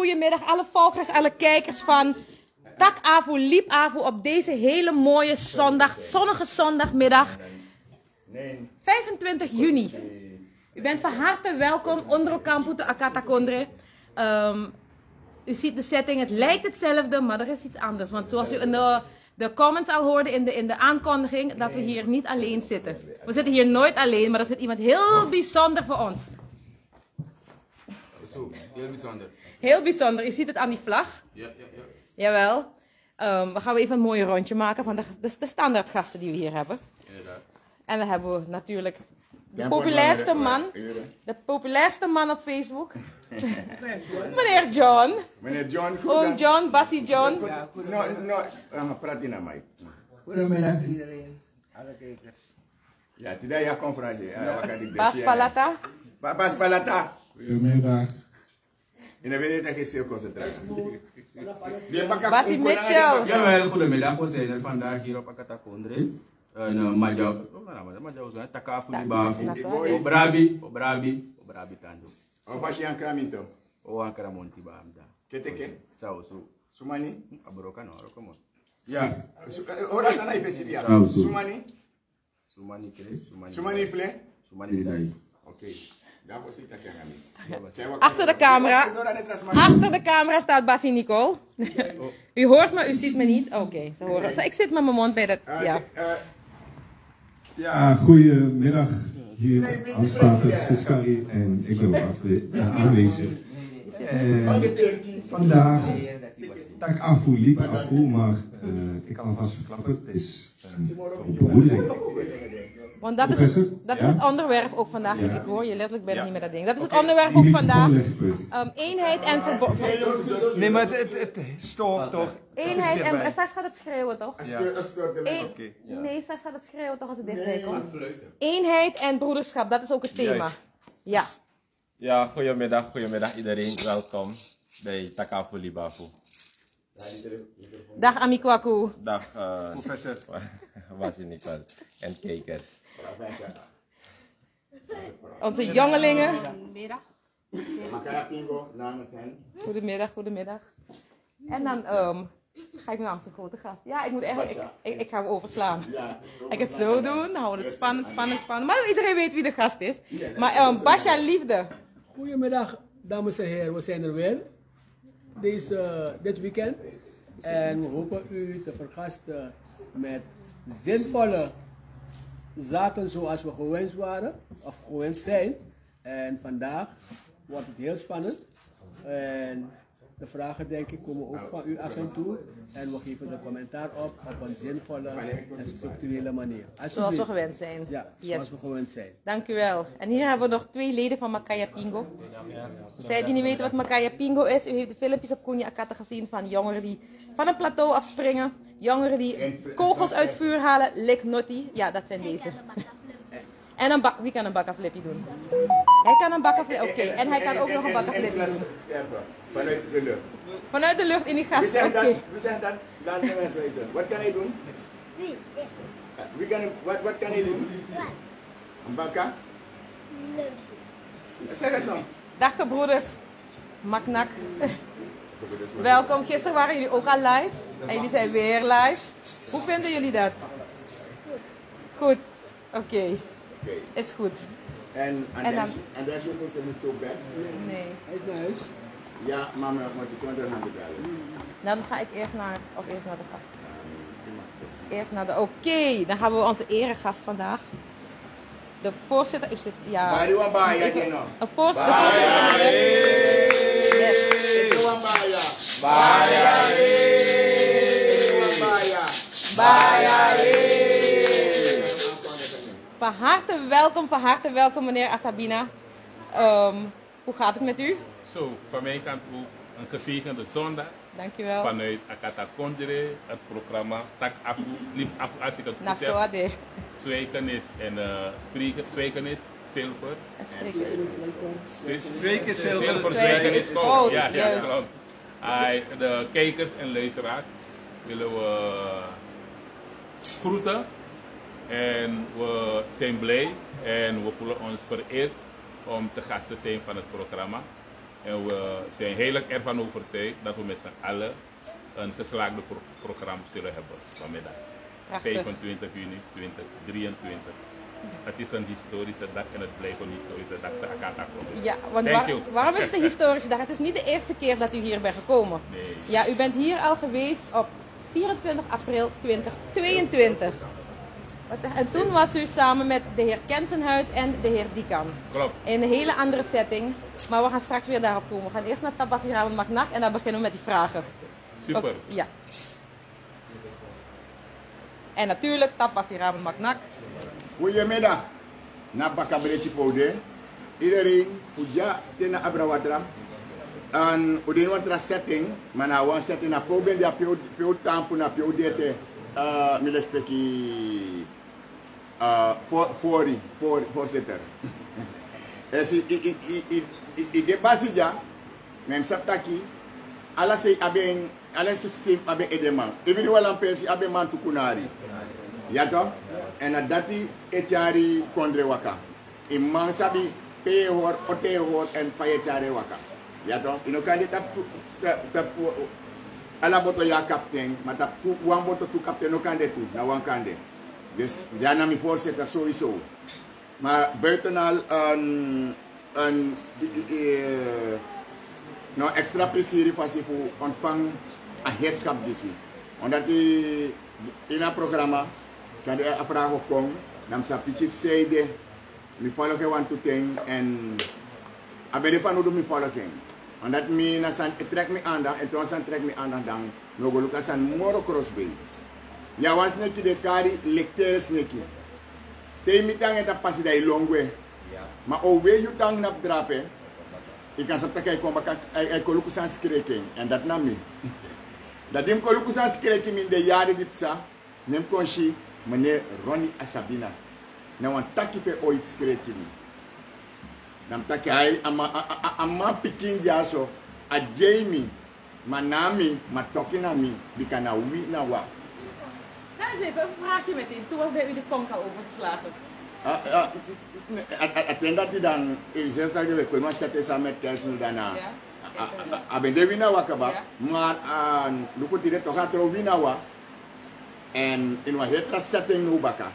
goedemiddag. Alle volgers, alle kijkers van Tak Avo, Liep Avo op deze hele mooie zondag, zonnige zondagmiddag, Nee. 25 juni. U bent van harte welkom onder Campo te Akata Kondre. Ehm, u ziet de setting, het lijkt hetzelfde, maar er is iets anders. Want zoals u in de, de comments al hoorde in de, in de aankondiging, dat we hier niet alleen zitten. We zitten hier nooit alleen, maar er zit iemand heel bijzonder voor ons. Heel bijzonder. Heel bijzonder, u ziet het aan die vlag. Ja, ja, ja. Jawel. Ehm, we gaan even een mooi rondje maken van de, de, de standaard gasten die we hier hebben. Inderdaad. En dan hebben we natuurlijk de Ja, populairste man. De populairste man op Facebook. Meneer John. Meneer John, Oom. John, Bassie John. No, no, uh, praat in naar mij. Goedemiddag iedereen, alle kijkers. Ja, conferentie. Ja, ik Bas. Palata. Ba- Bas Palata. Goedemiddag. In de wereld heb je veel concentratie. Je baka- Bassie een kola- Mitchell. Jawel, goedemiddag. We zijn er vandaag hier op Akata Kondre. En uh, Majau, oh, nou, nou, Majau, zo, Takafu di Bafu. dat is waar. Obrabi, Obrabi, Obrabi Tando. Of was je aan Kraminto? O Ankara Monti Baamda. Keteke? Sao, so. Sumani? Abroka no, Aroko Mon. Ja. Su- eh, Ora sana ife sibia. Sawa, so. Sumani? Sumani Kele, Sumani. Sumani fle? Sumani Dai. Oké. Achter de camera. Achter de camera staat Bassie Nicole. U hoort me, u ziet me niet. Oké, ze horen. Ik zit met mijn mond bij dat. Ja. Ja, goedemiddag hier als Paters Fiscari en ik ben eh, aanwezig. Eh, vandaag tak afu, liep afu, maar eh, ik kan alvast verklappen, het is een verbroedering. Want dat is, dat is het onderwerp ook vandaag. Ja. Ik hoor je letterlijk bijna Ja. niet met dat ding. Dat is het onderwerp ook vandaag. Ehm, eenheid en verbo- Nee, maar het, het stoort toch? Eenheid en straks gaat het schreeuwen toch? Ja. Eén- Oké. Nee, straks gaat het schreeuwen toch als het dichtbij komt. Eenheid en broederschap, dat is ook het thema. Juist. Ja. Ja, goedemiddag, goedemiddag iedereen. Welkom bij Takafu Libafu. Dag Amikwaku. Dag, eh Professor. was in Nicole en kijkers. Onze jongelingen. Hen. Goedemiddag, goedemiddag. En dan ehm, ga ik nu aan zo'n grote gast. Ja, ik moet eigenlijk, ik, ik, ik ga hem overslaan. Ja, Ik het zo doen, dan houden we het spannend, spannend, spannend. Maar iedereen weet wie de gast is. Maar ehm Basja Liefde. Goedemiddag, dames en heren. We zijn er weer deze, dit weekend. En we hopen u te vergasten met zinvolle zaken zoals we gewend waren, of gewend zijn. En vandaag wordt het heel spannend. En de vragen, denk ik, komen ook van u af en toe. En we geven de commentaar op op een zinvolle en structurele manier. Zoals we gewend zijn. Ja, Yes. zoals we gewend zijn. Dank u wel. En hier hebben we nog twee leden van Makaya Pingo. Zij die niet weten wat Makaya Pingo is, u heeft de filmpjes op Koenja Akata gezien van jongeren die van een plateau afspringen. Jongeren die kogels uit vuur halen, lik notti. Ja, dat zijn deze. En een bak, wie kan een bakaflippy doen? Hij kan een bakaflippy, oké. En hij kan ook nog een bakaflippy doen. Vanuit de lucht. Vanuit de lucht in die zijn oké. dat, we zijn dat, laat de mensen weten. Wat kan hij doen? Wie kan, wat, wat kan hij doen? Een bakka? Zeg het dan. Dag gebroeders. Maknak. Welkom. Gisteren waren jullie ook al live. En jullie zijn weer live. Hoe vinden jullie dat? Goed. Oké. Oké. Is goed. En, en, En dan- en niet zo best. Nee. Hij is naar huis. Ja, maar moeten gewoon handen bellen. Dan ga ik eerst naar, of eerst naar de gast. Eerst naar de, oké. Dan hebben we onze eregast vandaag. De voorzitter, u zit, ja. Bari wa baya. Een voorzitter. wa baya. Ito wa baya. Van harte welkom, van harte welkom meneer Asabina. Ehm, hoe gaat het met u? Zo, van mijn kant ook een gezegende zondag Dankjewel. vanuit Akata Kondre, het programma Tak Afu, Liep Afu, als ik het goed. Soade. Zwijgenis en uh, spreken, zwijgenis, zilver. En spreken. Spreken zilver, Zilver, zwijgen zwijgen is is goud, goud. Ja, ja, juist. klopt. De kijkers en luisteraars willen we groeten. En we zijn blij en we voelen ons vereerd om te gast te zijn van het programma. En we zijn heel erg ervan overtuigd dat we met z'n allen een geslaagde pro- programma zullen hebben vanmiddag. Prachtig. 25 juni 2023. Het is een historische dag en het blijft een historische dag. De Akata. Ja, want waar- waarom is het een historische dag? Het is niet de eerste keer dat u hier bent gekomen. Nee. Ja, u bent hier al geweest op 24 april 2022. En toen was u samen met de heer Kensenhuis en de heer Diekan. Klopt. In een hele andere setting. Maar we gaan straks weer daarop komen. We gaan eerst naar Tabasirawan Maknak en dan beginnen we met die vragen. Super. Ja. En natuurlijk Tabasirawan Maknak. Goedemiddag. Na Bakabreci Pode. Iedereen, Fuja, Tena Abrawatra. En we doen een setting, maar na one setting na proben dia pio pio tampo na pio dete. Uh, respecti uh, for fori for voorzitter. Esi i i i i i i de basija, mem saptaki. Ala sei aben ala sim aben edeman. Even wala pensi aben man tukunari. Yato? En dat dati echari kondre waka. In man sabi pe hor, ote hor en faye chare waka. Yato? Ino kan dit tap tu tap tap ala boto ya kapten, maar tap tu wan boto tu kapten no kan dit tu, na wan kan dit. Dus ja na mi voorzitter sowieso. Maar buiten al een een eh, nou extra plezier was ik voor ontvang een heerschap. Omdat die in het programma kan de vraag ook komen, dan sa pichif seide, mi follow ke want to thing en abede van udo mi follow king. Omdat ik trek mi aandacht en toen trek mi aandacht dan no go luka san moro crossbay. Ya was neki de kari lecteurs neki. Te mi tang eta pasi dai longwe. Maar o we you tang nap drape. Ik kan sapta kay kom baka ay ay ko luku san skreking en dat na mi. Dat dim ko luku san skreking min de jaren dipsa. Nem konshi meneer Ronnie Asabina. Na wan taki fe ooit skreking. Dan taki ay ama ama pikin jaso a Jamie manami matokina mi bikana wi na wa. Eens even een vraagje meteen. Toen was bij u de vonk al overgeslagen. Ah, ah, Atenda ti dan je sa ge ko ma sete sa met 15 mil dana. Ja. Aben de wina wa kaba, maar an luku ti de to ka tro wina wa. En in wa hetra setting no baka.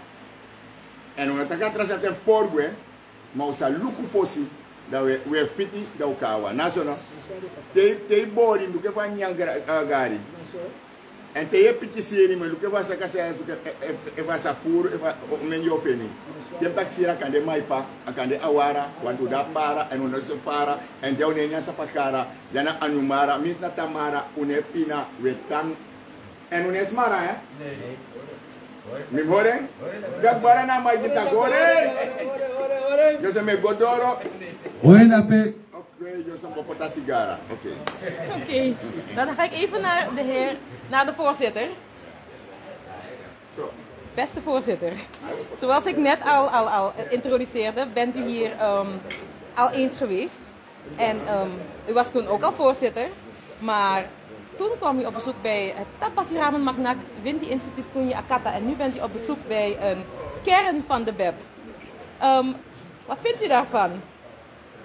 En ta ka tra setting porgwe, ma usa luku fosi da we we fiti da ukawa. Nasono. Te te bori nduke fa nyanga gari. En te ye piti seri me luke va sa ka sa suke e va sa furu e va o men yo peni. Dem tak sira kan de mai pa akan de awara wantu da para en una se fara en de une nya sa pakara dana anumara mis na tamara une pina wetang en une smara eh. Mi hore? Gas bara na mai kita gore. Yo se me godoro. Buena pe. Sigara. Oké. Oké, dan ga ik even naar de heer, naar de voorzitter. Zo. Beste voorzitter, zoals ik net al, al, al introduceerde, bent u hier ehm, al eens geweest. En ehm, u was toen ook al voorzitter, maar toen kwam u op bezoek bij het Tapasiramen Magnak Winti Instituut Kunja Akata. En nu bent u op bezoek bij een kern van de BEP. Ehm, wat vindt u daarvan?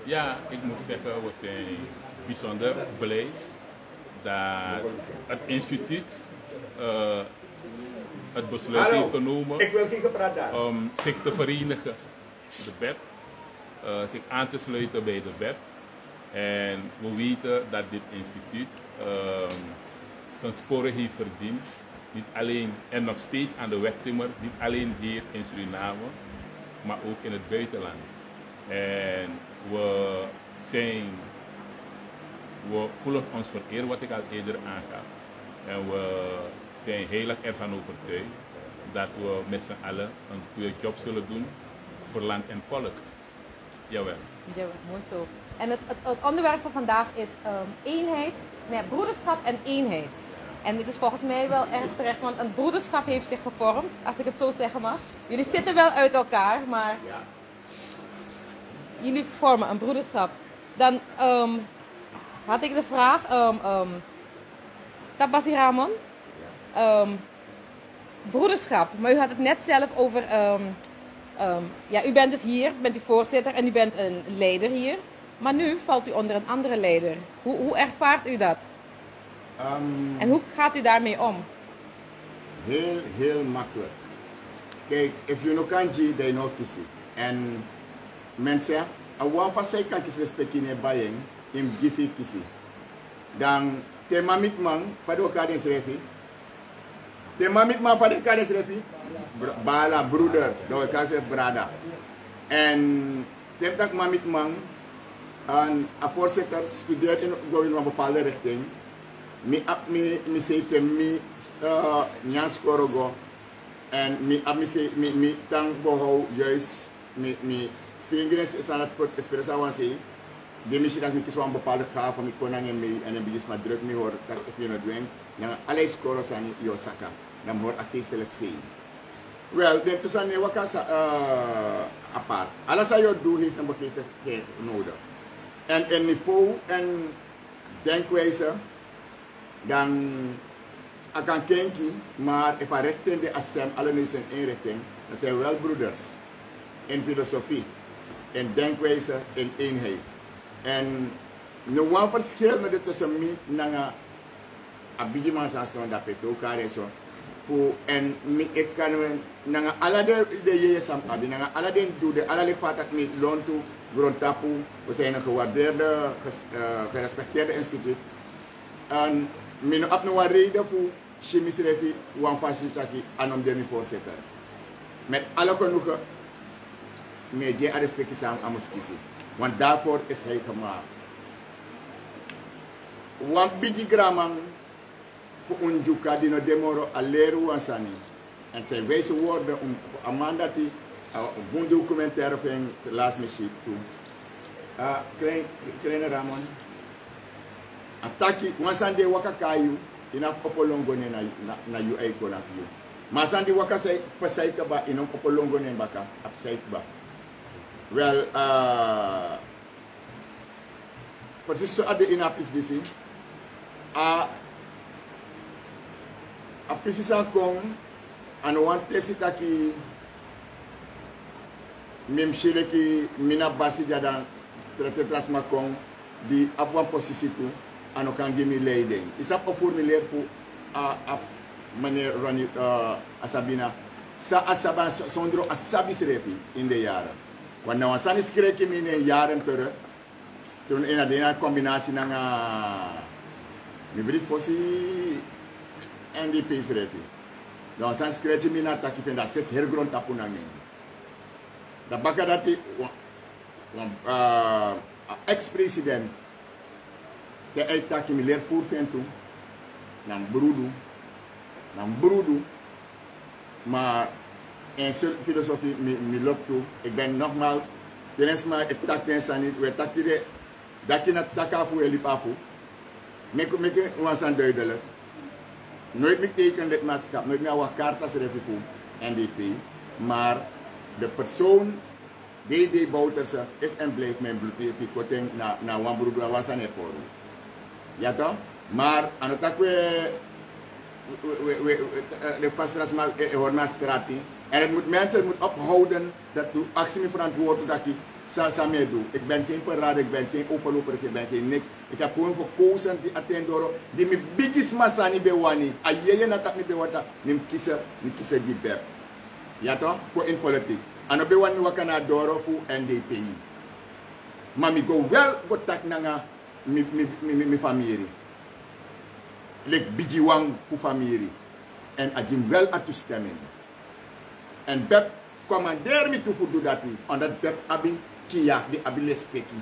Ja, ik moet zeggen, we zijn bijzonder blij dat het instituut eh, het besluit Hallo, heeft genomen Ik wil geen gepraat daar. om zich te verenigen, de BEP, eh, zich aan te sluiten bij de BEP. En we weten dat dit instituut ehm, zijn sporen heeft verdiend. Niet alleen en nog steeds aan de weg timmert, niet alleen hier in Suriname, maar ook in het buitenland. En we zijn, we voelen ons vereerd wat ik al eerder aangaf. En we zijn heel erg ervan overtuigd dat we met z'n allen een goede job zullen doen voor land en volk. Jawel. Ja, mooi zo. En het, het, het onderwerp van vandaag is ehm, eenheid, nee, broederschap en eenheid. En dit is volgens mij wel erg terecht, want een broederschap heeft zich gevormd, als ik het zo zeggen mag. Jullie zitten wel uit elkaar, maar jullie vormen een broederschap. Dan ehm, had ik de vraag, um, um, Tabasi Ramon, broederschap, maar u had het net zelf over, ja, u bent dus hier, bent u voorzitter en u bent een leider hier. Maar nu valt u onder een andere leider. Hoe, hoe ervaart u dat? En hoe gaat u daarmee om? Heel, heel makkelijk. Kijk, if you know kanji, they know kisi. En mensen, awan vast wij kan kisi respect in bayeng, in gifi kisi. Dan, te mamit man, fado kaden srefi. Te mamit man, fado kaden srefi. Br- Bala, broeder, dat we kan zeggen brada. En te tak mamit man, en een voorzitter studeert in, in een bepaalde richting. mi ap mi mi say te mi uh, nyas korogo en mi ap mi say mi mi tang boho juist mi mi fingers is aan het expressa wan say de dat mi kiswa een bepaalde gaaf van mi konang en een beetje maar druk mi hoor dat ik je het doen dan alle scores aan yo saka dan hoor ik selectie Wel, de tussen ne wakasa uh, apart. Alles wat je doet heeft een bekeze nodig. En een niveau en denkwijze dan akan kenki, maar if a richting de assem, alle nu zijn inrichting, dan zijn we wel broeders. In filosofie, in denkwijze, in eenheid. En nu een verschil met het tussen mij en abiji man sans kon dat peto kare so. Fu en ik kan men nanga ala de de ye sam abi nanga ala de do de ala le fatak mi lontu grontapu we zijn een gewaardeerde eh, gerespecteerde instituut en min op een reden voor chemische refi wan facilitaki anom de mi voorzitter met alle genoegen met je respectie samen aan kiezen want daarvoor is hij gemaakt wan bigi gramang fu unjuka dino demoro a leru wansani en zijn wijze woorden om voor Amanda die uh, een documentaire van de laatste misschien toe. Ah, klein kleine Ramon. Ataki wansande waka kayu ina opolongo ne na na, na yu ay ko na fiyo. Masandi waka say pasay ka ba inong opolongo ne baka upside ba. Well, uh, persis so ade inapis disi. A a pisisa kong ano wan tesita ki mem shile ki mina basi jadan trate trasma kong di apwan posisi tu ano kan gimi leiden. Isa po formulier fu a a mane rani uh, asabina sa asaba sondro asabi srefi in de jaren. Want nou san is kreki mine jaren terug. Toen in een combinatie na nga mi brief fosi NDP srefi. Dan san skreki mina taki fenda set hergrond tapu nangin. Da baka dati uh, ex-president te ay taki mi leer voer ventu nan brudu nan brudu maar zulke filosofie mi, loopt toe. Ik ben nogmaals, tenens maar ik tak ten sanit, we tak tide, dat je na takafu en liep afu. Mek mek was aan duidelijk. Nooit meer teken lidmaatschap, nooit meer wat kartas revivu, NDP, maar de persoon DD Bouterse is en blijft mijn bloed koting na na wan broer was aan het Ja toch? Maar aan het we we we de pastras maar hoor maar strati. En het moet mensen moet ophouden dat u actie me verantwoorden dat ik sa sa mee doe. Ik ben geen verrader, ik ben geen overloper, ik ben geen niks. Ik heb gewoon gekozen die attendoro die me bigis massa ni bewani. Ayeye na tak ni bewata nim kisa ni kisa di beb. Ja toch? Ko in politiek. Ano bewani wakana doro fu NDP. Maar mi go wel go tak na nga mi mi mi, mi familie. Lek bigi wang fu familie. En adim wel atu stemmen. En Beb commandeer me voor dat omdat Beb abi kia die abi lespeki.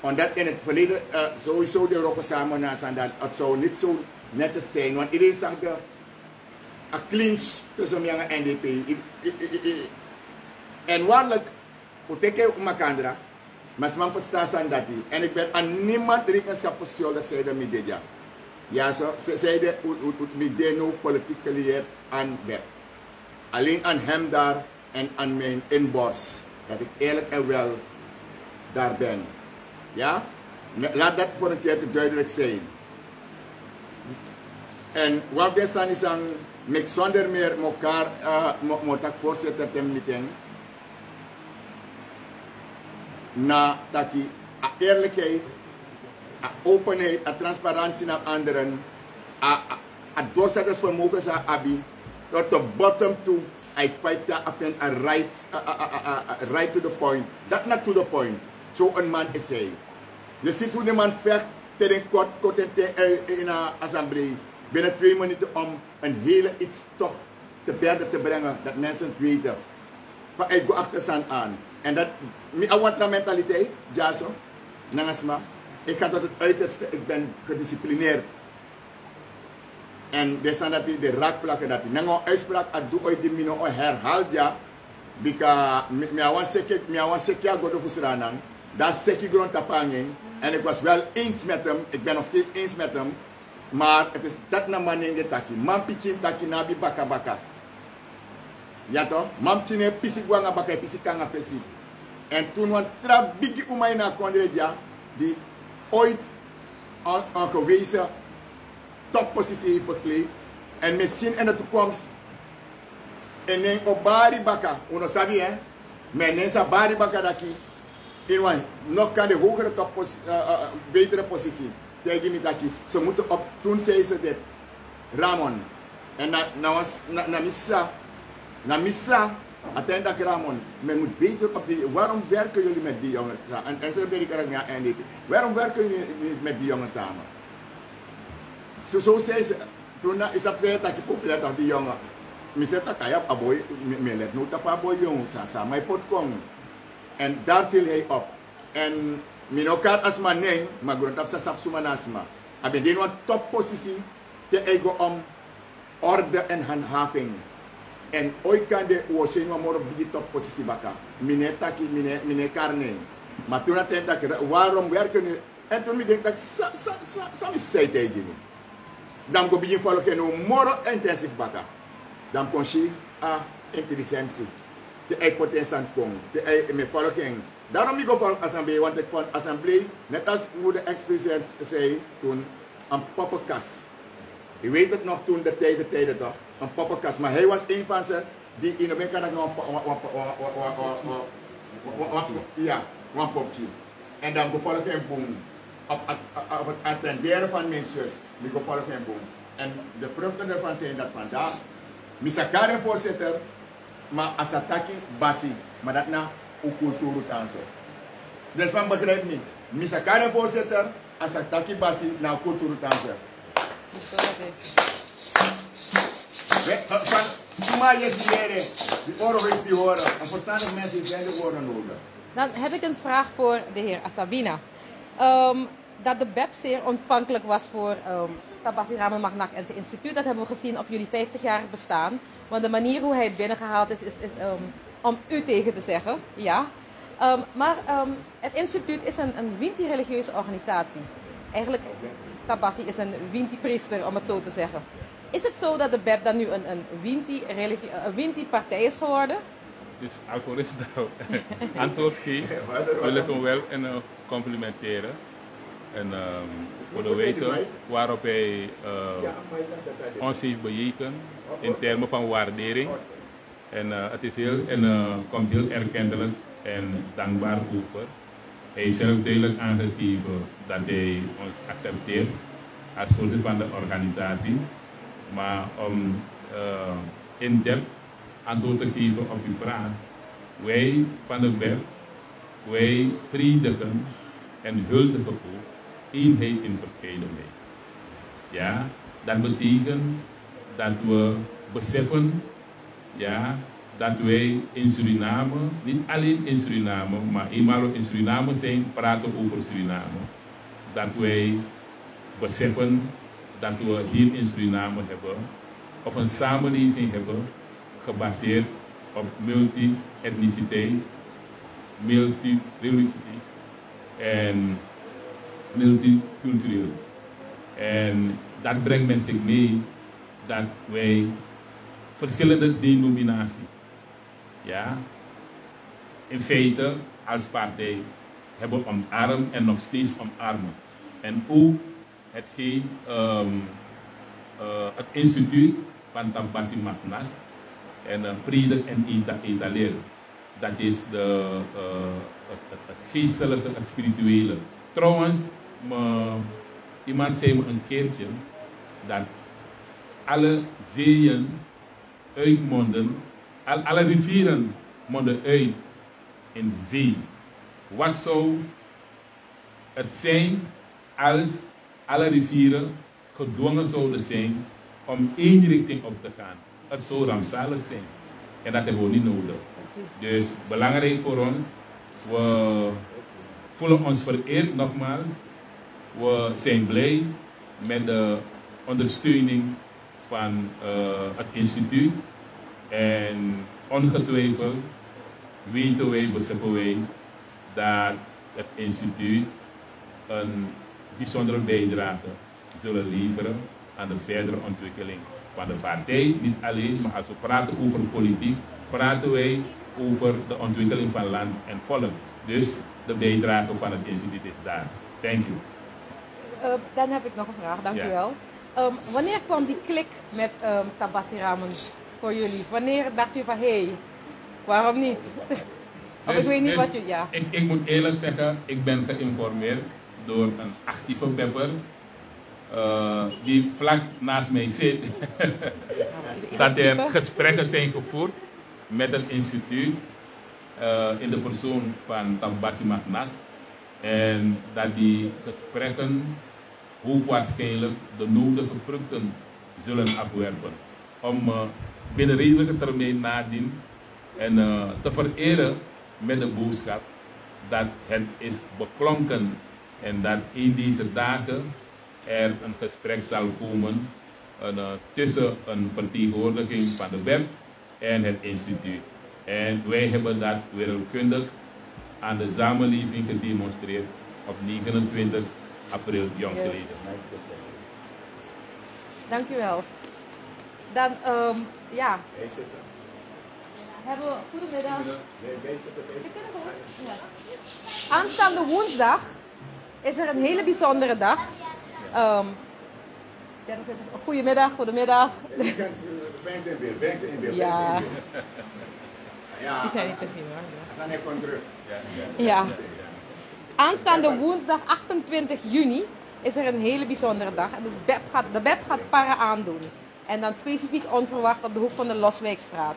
Omdat in het verleden uh, sowieso de rokken samen na dat het zou niet zo netjes zijn, want iedereen zag de een clinch tussen mij en NDP. I, I, I, en waarlijk, hoe teke makandra, maar man verstaan aan dat En ik ben aan niemand rekenschap verschuldigd, zei de media. Ja, zo, ze zeiden, hoe media nou politiek geleerd aan Beb alleen aan hem daar en aan mijn inborst. Dat ik eerlijk en wel daar ben. Ja? Laat dat voor een keer te duidelijk zijn. En wat de san is aan met zonder meer elkaar uh, moet ik voorzitter tem meeting. Na dat die eerlijkheid, openheid, transparantie naar anderen, a, a, a doorzettingsvermogen zijn abi tot the bottom to I fight that offend a right, a, a, a, a, right to the point. Dat not to the point. Zo een man is hij. Je ziet hoe de man vecht tegen kort, kort in een assemblee. Binnen twee minuten om een hele iets toch te berden te brengen. Dat mensen weten. Van ik go achter aan. En dat, want een mentaliteit, ja zo. Nangasma. Ik ga tot het uiterste, ik ben gedisciplineerd. En de staan dat de raakvlakken dat die. Nango uitspraak at doe ooit die mino o herhaald ja. Bika mi awan seke mi awan seke fusranan. Dat seke grond. En ik was wel eens met hem. Ik ben nog steeds eens met hem. Maar het is dat na manenge taki. Man pikin taki nabi baka baka. Ja toch? Man tine pisi guanga baka pisi. En toen want tra bigi umay na kondreja. Die ooit aangewezen toppositie bekleed. En misschien in de toekomst in een obari baka, uno sabi hè, men nensa bari baka daki, in een nog kan de hogere top uh, uh, betere positie tegen me daki. Ze moeten op, toen zei ze dit, Ramon, en na, na, na, na missa, na missa, uiteindelijk Ramon, men moet beter op die, waarom werken jullie met die jongens samen? En, en ze ben ik er aan. Waarom werken jullie met die jongens samen? Zo, zo zei ze, toen is dat feit dat je populair dat die jongen. Mi zei dat kaya aboy, mi let no tapa aboy jong sa sa my pot kong. En daar viel hij op. En minokar asma neng, maar grond op sa sap suma nasma. Abe din een toppositie te ego om orde en handhaving. En ooit kan de oceaan wat moro bigi toppositie baka. Mine taki, mine, mine karne. Maar toen had ik dat ik, waarom werken nu? En toen denk ik dat sa, sa, sa, sa mi zei tegen me. Dan go begin volgen no moro intensief baka. Dan kon je a intelligentie. De ei kom. De ei me volgen. Daarom ik go voor assemblee, want ik vond assemblee, net als hoe de ex-president zei toen, een poppenkast. Je weet het nog toen, de tijden, tijden toch? Een poppenkast. Maar hij was een van ze die in Amerika nog een ja, een popje. En dan gevolg een boom. Op, op, op het attenderen van mijn zus, gevolg een boom. En de vruchten ervan zijn dat vandaag, misakare voorzitter, maar asataki basi, maar dat na u cultuur tanso. Dus van begrijp niet. Misakare voorzitter, asataki basi na cultuur tanso. Van Suma je leren, die oren heeft die horen. En verstandig mensen zijn de oren nodig. Dan heb ik een vraag voor de heer Asabina. Ehm, dat de BEP zeer ontvankelijk was voor um, Tabassi Ramen en zijn instituut, dat hebben we gezien op jullie 50-jarig bestaan. Want de manier hoe hij binnengehaald is, is, is ehm, om u tegen te zeggen. Ja. Maar het instituut is een, een Winti-religieuze organisatie. Eigenlijk, Tabassi is een Winti-priester, om het zo te zeggen. Is het zo dat de BEP dan nu een, een Winti-partij is geworden? Dus alvorens dat antwoord geef, wil ik wel en, complimenteren. En ehm, voor de wijze waarop hij eh, ons heeft bejegend in termen van waardering. En eh, het is heel, en, eh, komt heel erkentelijk en dankbaar over. Hij heeft zelf duidelijk aangegeven dat hij ons accepteert als soort van de organisatie. Maar om eh, in depth antwoord te geven op uw vraag. Wij van de web, wij prediken en huldigen ook eenheid in verscheidenheid. Ja, dat betekent dat we beseffen ja, dat wij in Suriname, niet alleen in Suriname, maar eenmaal we in Suriname zijn, praten over Suriname. Dat wij beseffen dat we hier in Suriname hebben, of een samenleving hebben, gebaseerd op multi-etniciteit, multi-religies en multicultureel. En dat brengt met zich mee dat wij verschillende denominaties, ja, in feite als partij hebben omarmd en nog steeds omarmen. En ook hetgeen um, uh, het instituut van Tampasi Magna en uh, Priede en Ita Etaleer. Dat is de, uh, het, het, geestelijke, het spirituele. Trouwens, me, iemand zei me een keertje dat alle zeeën uitmonden, al, alle rivieren monden uit in zee. Wat zou het zijn als alle rivieren gedwongen zouden zijn om één richting op te gaan? Het zou rampzalig zijn. En dat hebben we niet nodig. Dus belangrijk voor ons. We voelen ons vereerd nogmaals. We zijn blij met de ondersteuning van uh, het instituut. En ongetwijfeld weten wij, beseffen wij dat het instituut een bijzondere bijdrage zullen leveren aan de verdere ontwikkeling van de partij. Niet alleen, maar als we praten over politiek, praten wij over de ontwikkeling van land en volk. Dus de bijdrage van het instituut is daar. Thank you. Uh, dan heb ik nog een vraag, dank Ja. u wel. Um, wanneer kwam die klik met um, Tabassi Ramen voor jullie? Wanneer dacht u van, hé, hey, waarom niet? of ik Dus- weet niet dus wat je, ja. Ik, ik moet eerlijk zeggen, ik ben geïnformeerd door een actieve pepper. eh, die vlak naast mij zit. dat er gesprekken zijn gevoerd met het instituut. eh, in de persoon van Tambasi Magnat. En dat die gesprekken hoogwaarschijnlijk de nodige vruchten zullen afwerpen. Om eh, binnen redelijke termijn nadien en eh, te vereren met de boodschap dat het is beklonken en dat in deze dagen er een gesprek zal komen tussen een vertegenwoordiging van de web en het instituut. En wij hebben dat wereldkundig aan de samenleving gedemonstreerd op 29 april jongstleden. Dankjewel. Dan, ehm, ja. Hebben we, goedemiddag. Aanstaande woensdag is er een hele bijzondere dag. Ehm, is- goedemiddag, goedemiddag. Mensen in beeld, mensen in beeld, Ja. in beeld. Ja, Die zijn niet te zien hoor. dat zijn echt gewoon druk. Ja. Aanstaande woensdag 28 juni is er een hele bijzondere dag. En dus gaat, de BEP gaat para aandoen. En dan specifiek onverwacht op de hoek van de Loswijkstraat.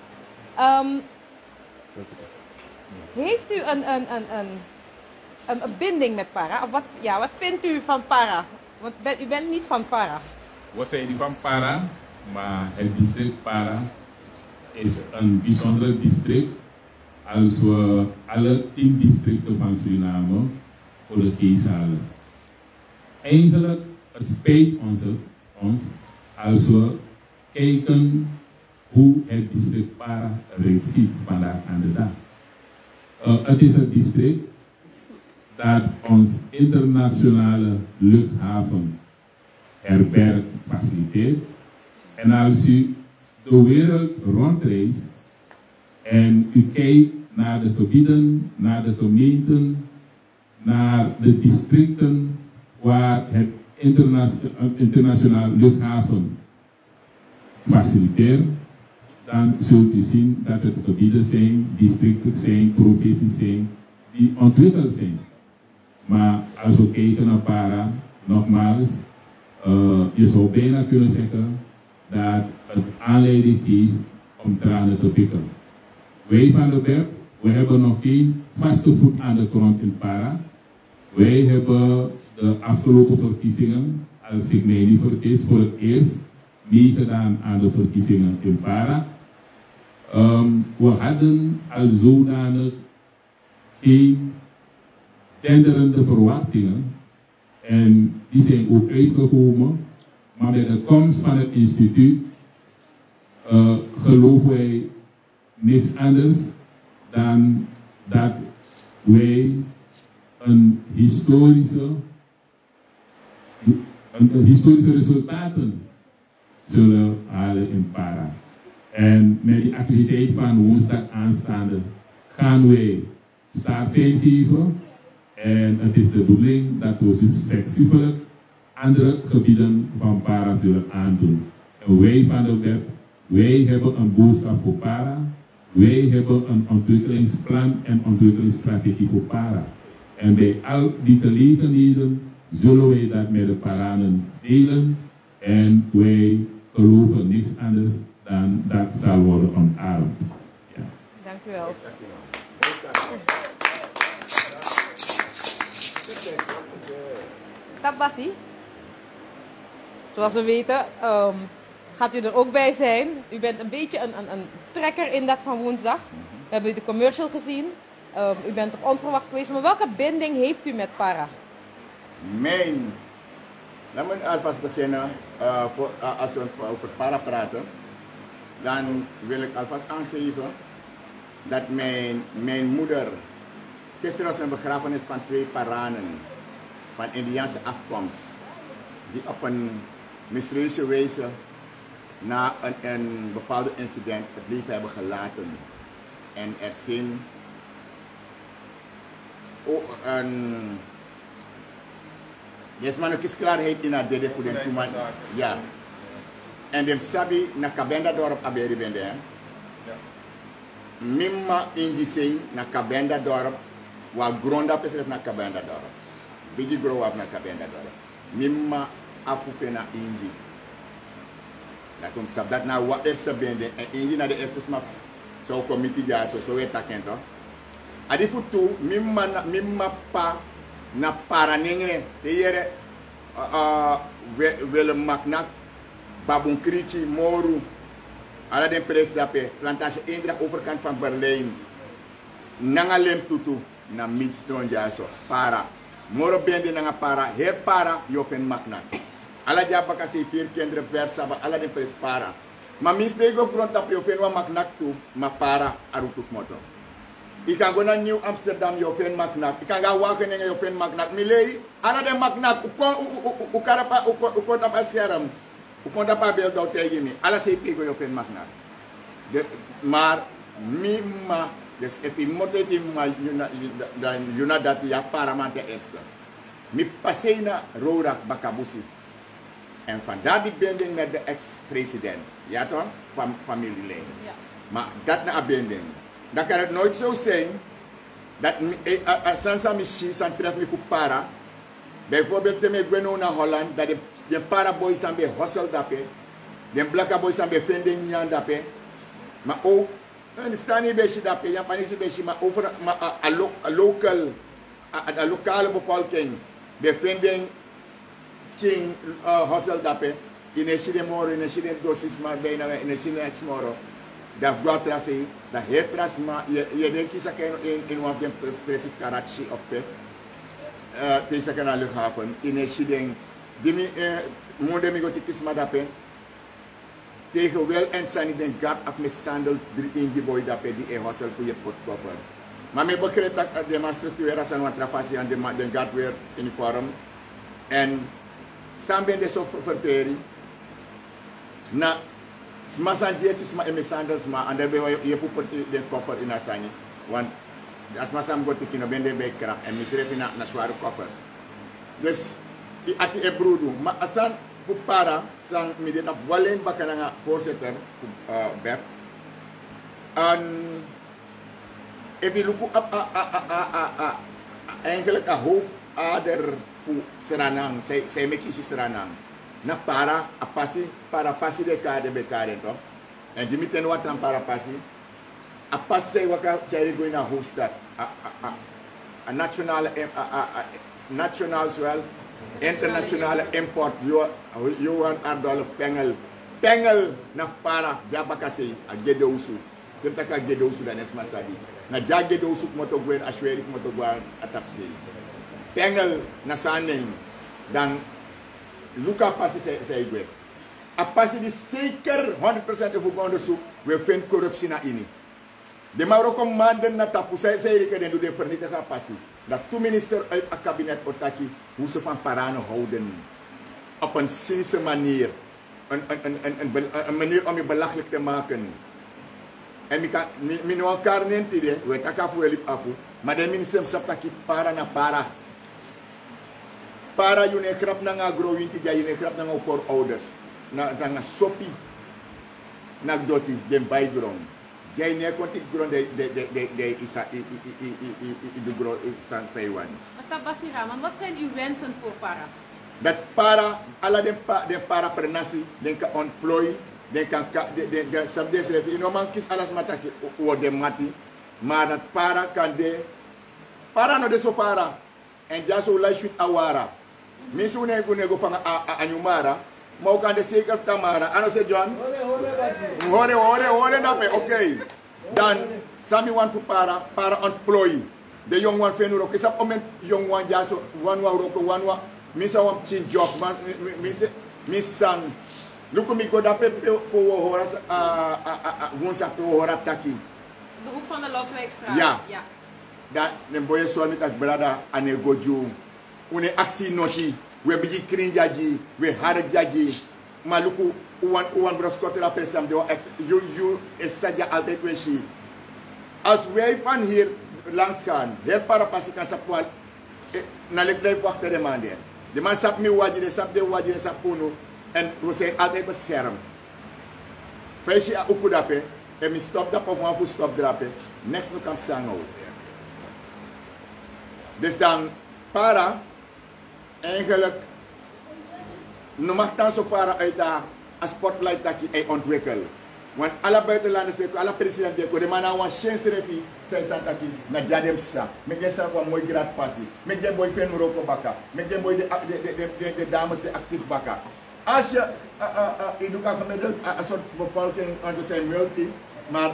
Ehm, heeft u een, een, een, een, een, een binding met para? Of wat, ja, wat vindt u van para? Want ben- u bent niet van para. We zijn die van Para, maar het district Para is een bijzonder district als we alle tien districten van Suriname voor de geest. Eigenlijk, het spijt ons, ons als we kijken hoe het district Para eruit ziet vandaag aan de dag. Uh, het is een district dat ons internationale luchthaven herberg faciliteert. En als u de wereld rondreist en u kijkt naar de gebieden, naar de gemeenten, naar de districten waar het interna- internationaal luchthaven faciliteert, dan zult u zien dat het gebieden zijn, districten zijn, provincies zijn die ontwikkeld zijn. Maar als we kijken naar Para, nogmaals, uh, je zou bijna kunnen zeggen dat het aanleiding geeft om tranen te pikken. Wij van de BEP, we hebben nog geen vaste voet aan de grond in Para. Wij hebben de afgelopen verkiezingen, als ik mij niet vergis, voor het eerst meegedaan aan de verkiezingen in Para. Um, we hadden al zodanig geen tenderende verwachtingen en die zijn ook uitgekomen. Maar met de komst van het instituut uh, geloven wij niets anders dan dat wij een historische, een, historische resultaten zullen halen in Para. En met die activiteit van woensdag aanstaande gaan wij staatszijn geven. En het is de bedoeling dat we successievelijk andere gebieden van Para zullen aandoen. En wij van de web, wij hebben een boodschap voor Para. Wij hebben een ontwikkelingsplan en ontwikkelingsstrategie voor Para. En bij al die gelegenheden zullen wij dat met de Paranen delen. En wij geloven niks anders dan dat zal worden omarmd. Ja. Dank u wel. Tabassi. Zoals we weten, ehm, gaat u er ook bij zijn. U bent een beetje een, een, een trekker in dat van woensdag. We hebben de commercial gezien. Ehm, u bent er onverwacht geweest. Maar welke binding heeft u met Para? Mijn, laat me alvast beginnen, uh, voor, uh, als we over para praten, dan wil ik alvast aangeven dat mijn, mijn moeder, gisteren was een begrafenis van twee paranen van Indiaanse afkomst, die op een mysterieuze wijze na een, een bepaald incident het leven hebben gelaten. En er zijn ook een Yes, man, ook is klaarheid in het dede voor de toeman. Ja. En de sabi na kabenda dorp aberi bende. hè. Mimma sei na kabenda dorp. Wa gronda pesret na kabenda dorp. Bigi grow up na kabenda dorp. Mimma afufe na inji. Dat om sab dat na wa eerste bende. En inji na de eerste smaps. Zo committee ja, zo zo weet dat kent toch? Adi futu mimma mimma pa na paranengre de yere uh, uh, we, wele babun krichi moru ala den pres dape plantage indra overkant van Berlijn nanga lem tutu na mix don jaso para moro bende na nga para her para yo fen ala jaba kasi fir kendre versa ba ala de pres para ma mis de go front up yo fen wa maknak ma para arutuk moto Ika go na New Amsterdam yo fen maknak. Ika ga wa kene yo fen maknak. Milei ana de maknak ukon ukara pa ukon pa siaram. Ukon pa bel do tegi mi. Ala se yo fen maknak. De maar mi ma des epi moteti ma yuna dan yuna dati ya paramante esta. Mi passei na Rorak Bakabusi. En vandaar die binding met de ex-president. Ja toch? Van familieleden. Ja. Maar dat na binding. Dan kan het nooit zo zijn dat Sansa Michi san tref me voor para. Bijvoorbeeld de ben naar Holland, dat de, de para boys zijn bij hustle dape. De black boys zijn bij vending nyan dape. Maar ook, en staan hier bij dape, Japanese bij maar over a, a lokale bevolking, vending ching uh, hustle dape. Inesi de moro, inesi de dosis maar bijna, inesi de ex moro. Dat heer tracé, maar je, je denkt dat je in, in een van precies Karachi op de, uh, tegen de luchthaven, in een shiding, die me, uh, monde me go tikis ma dape, tegen wel en sani den gat af me sandal in die boy dape, die e hustle voor je pot cover. Maar me bekret dat de man structuur as aan wat trapasi aan de man den gat weer uniform, en samben de so na Smasan dia si sma eme sandals ma anda be de koffer want as masam go tikino bende be kra en fina na swaru dus i ati e ma asan pu para sang mi de tap bakana nga uh, up a a a a a a eigenlijk a hoofd ader fu seranang say say meki si seranang. Na para a pasi para pasi de kade be kade to. En jimi ten watan para pasi a pasi waka chari go na host that a, a, a, a national a, a, a, a national as well international import you you want ardol pengel. Pengel na para jabakasi a gede usu. Dem gede usu da nes masabi. Na ja gede usu moto gwen ashweri moto gwan atapsi pengel na sanen dan Luca pasi sa igwe. A pasi di zeker 100% of ugondo su we fen corruptie na ini. De mauro kom manden na tapu sa iri keden do de fernita ka pasi. Dat tu minister uit a kabinet otaki hoe ze van parano houden. Op een cynische manier. Een, een, een, een, een, manier om je belachelijk te maken. En mi kan mi, mi no die we takafu elip afu. Maar de minister saptaki para na para para yun e krap na nga growing ti yun e krap na nga for others na na nga sopi nagdoti den bay grong jay ne kon ti grong de de de de, de isa i i i i i i i de grong isa Taiwan. Matabasi Raman, wat zijn uw wensen voor para? dat para ala den pa den para prenasi den ka employ den kan ka den den den sab des refi no man kis alas mataki o de mati. Maar dat para kan de para no de so para. En jaso la shoot awara mi su ne ku ne go fanga a, a, anyumara mau kan de seker tamara ano se john? Hore hore hore na pe okay dan sami wan fu para para employee. De young one fenuro kisa omen young one jaso. One wa roko one wa. Mi sa wan chin job. Mas mi, mi, mi se mi sang luku mi go da pe pe po hora a a a a wonsa pe hora taki. De hoek van de Loswijkstraat. Ja. ja. da ne boye so ni tak brada ane goju une aksi noti we biji krin jaji we har jaji maluku uwan uwan bros kotera presam de ex you you esaja altijd we shi as we van hier langs gaan heel para pasi kan sapwal na lek dai wacht demander de man sap mi waji de sap de waji de sap we zijn altijd beschermd Feshi a uku dape en mi stop wan fu stop drape next no kam sango dus dan para eigenlijk no mag dan zo para uit de spotlight dat je ei ontwikkel want alle buitenlanders de alle president de ko de mana wan chance refi sai santati na jadem sa. Me gen sa ko moy grad passi me gen boy roko baka me boy de de de de, de dames de actief baka als je educatie gemiddeld een soort bevolking onder zijn multi maar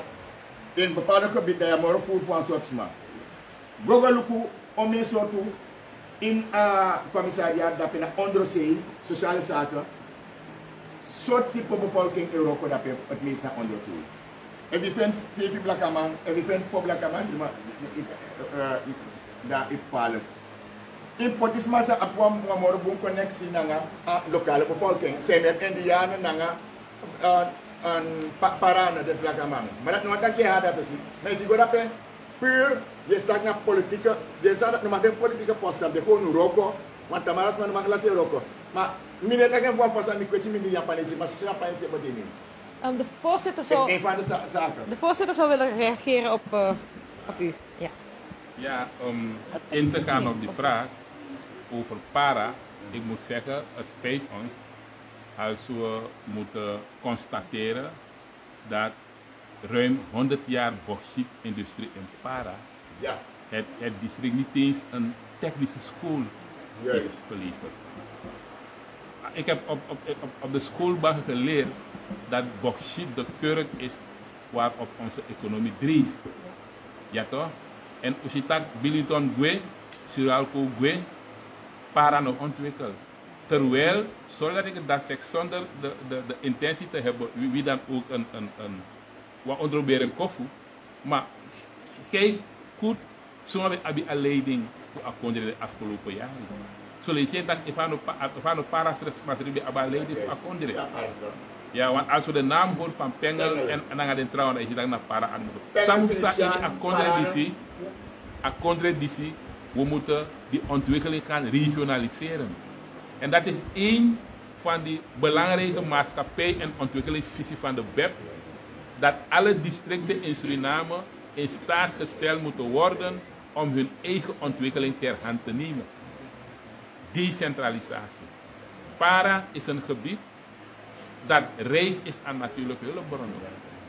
in bepaalde gebieden je maar voer een soort Gogaluku ome sotu in a commissariat dat in onderzee, sociale zaken, soort type bevolking Europa dat het meest naar onderzee. En we vinden vijf blakke man, en we vinden voor blakke man, maar daar is vallen. Import is maar op een moment een connectie naar de lokale bevolking. Zijn er Indianen naar een parana des blakke man. Maar dat nog een keer had dat gezien. Maar you go up puur, je staat naar politieke, je staat dat nog een politieke post, dat gewoon roko, want tamaras man mag lassen roko. Maar Meneer, geen post aan die kwestie met de Japanese, maar ze Japanese wat niet. Um, de voorzitter zou, een van de zaken. de voorzitter zou willen reageren op, uh, op u. Ja. Ja, om in te gaan op die vraag over para, ik moet zeggen, het spijt ons als we moeten constateren dat ruim 100 jaar bauxietindustrie in para, Ja, het, het district niet eens een technische school Juist. heeft geleverd. Ik heb op, op, op, op de schoolbank geleerd dat bauxiet de kurk is waarop onze economie drijft. Ja toch? En als je dat Billiton Gwe, Suralco Gwe, para nog ontwikkeld. Terwijl, zodat ik dat zeg zonder de, de, de intentie te hebben, wie, dan ook een, een, een wat onderberen koffie, maar kijk heb je een leiding voor akkoorden de afgelopen jaren. Zo lees je dat ik van een parastress materiaal bij een leiding voor akkoorden. ja, Arsa. Ja, want als we de naam horen van Pengel en, en dan gaat het trouwen, dan is het naar para aan Pengel, Samen staat in die Christian, akkoorden Parana. DC, akkoorden DC, we moeten die ontwikkeling gaan regionaliseren. En dat is één van die belangrijke maatschappij- en ontwikkelingsvisie van de BEP, dat alle districten in Suriname in staat gesteld moeten worden om hun eigen ontwikkeling ter hand te nemen. Decentralisatie. Para is een gebied dat rijk is aan natuurlijke hulpbronnen.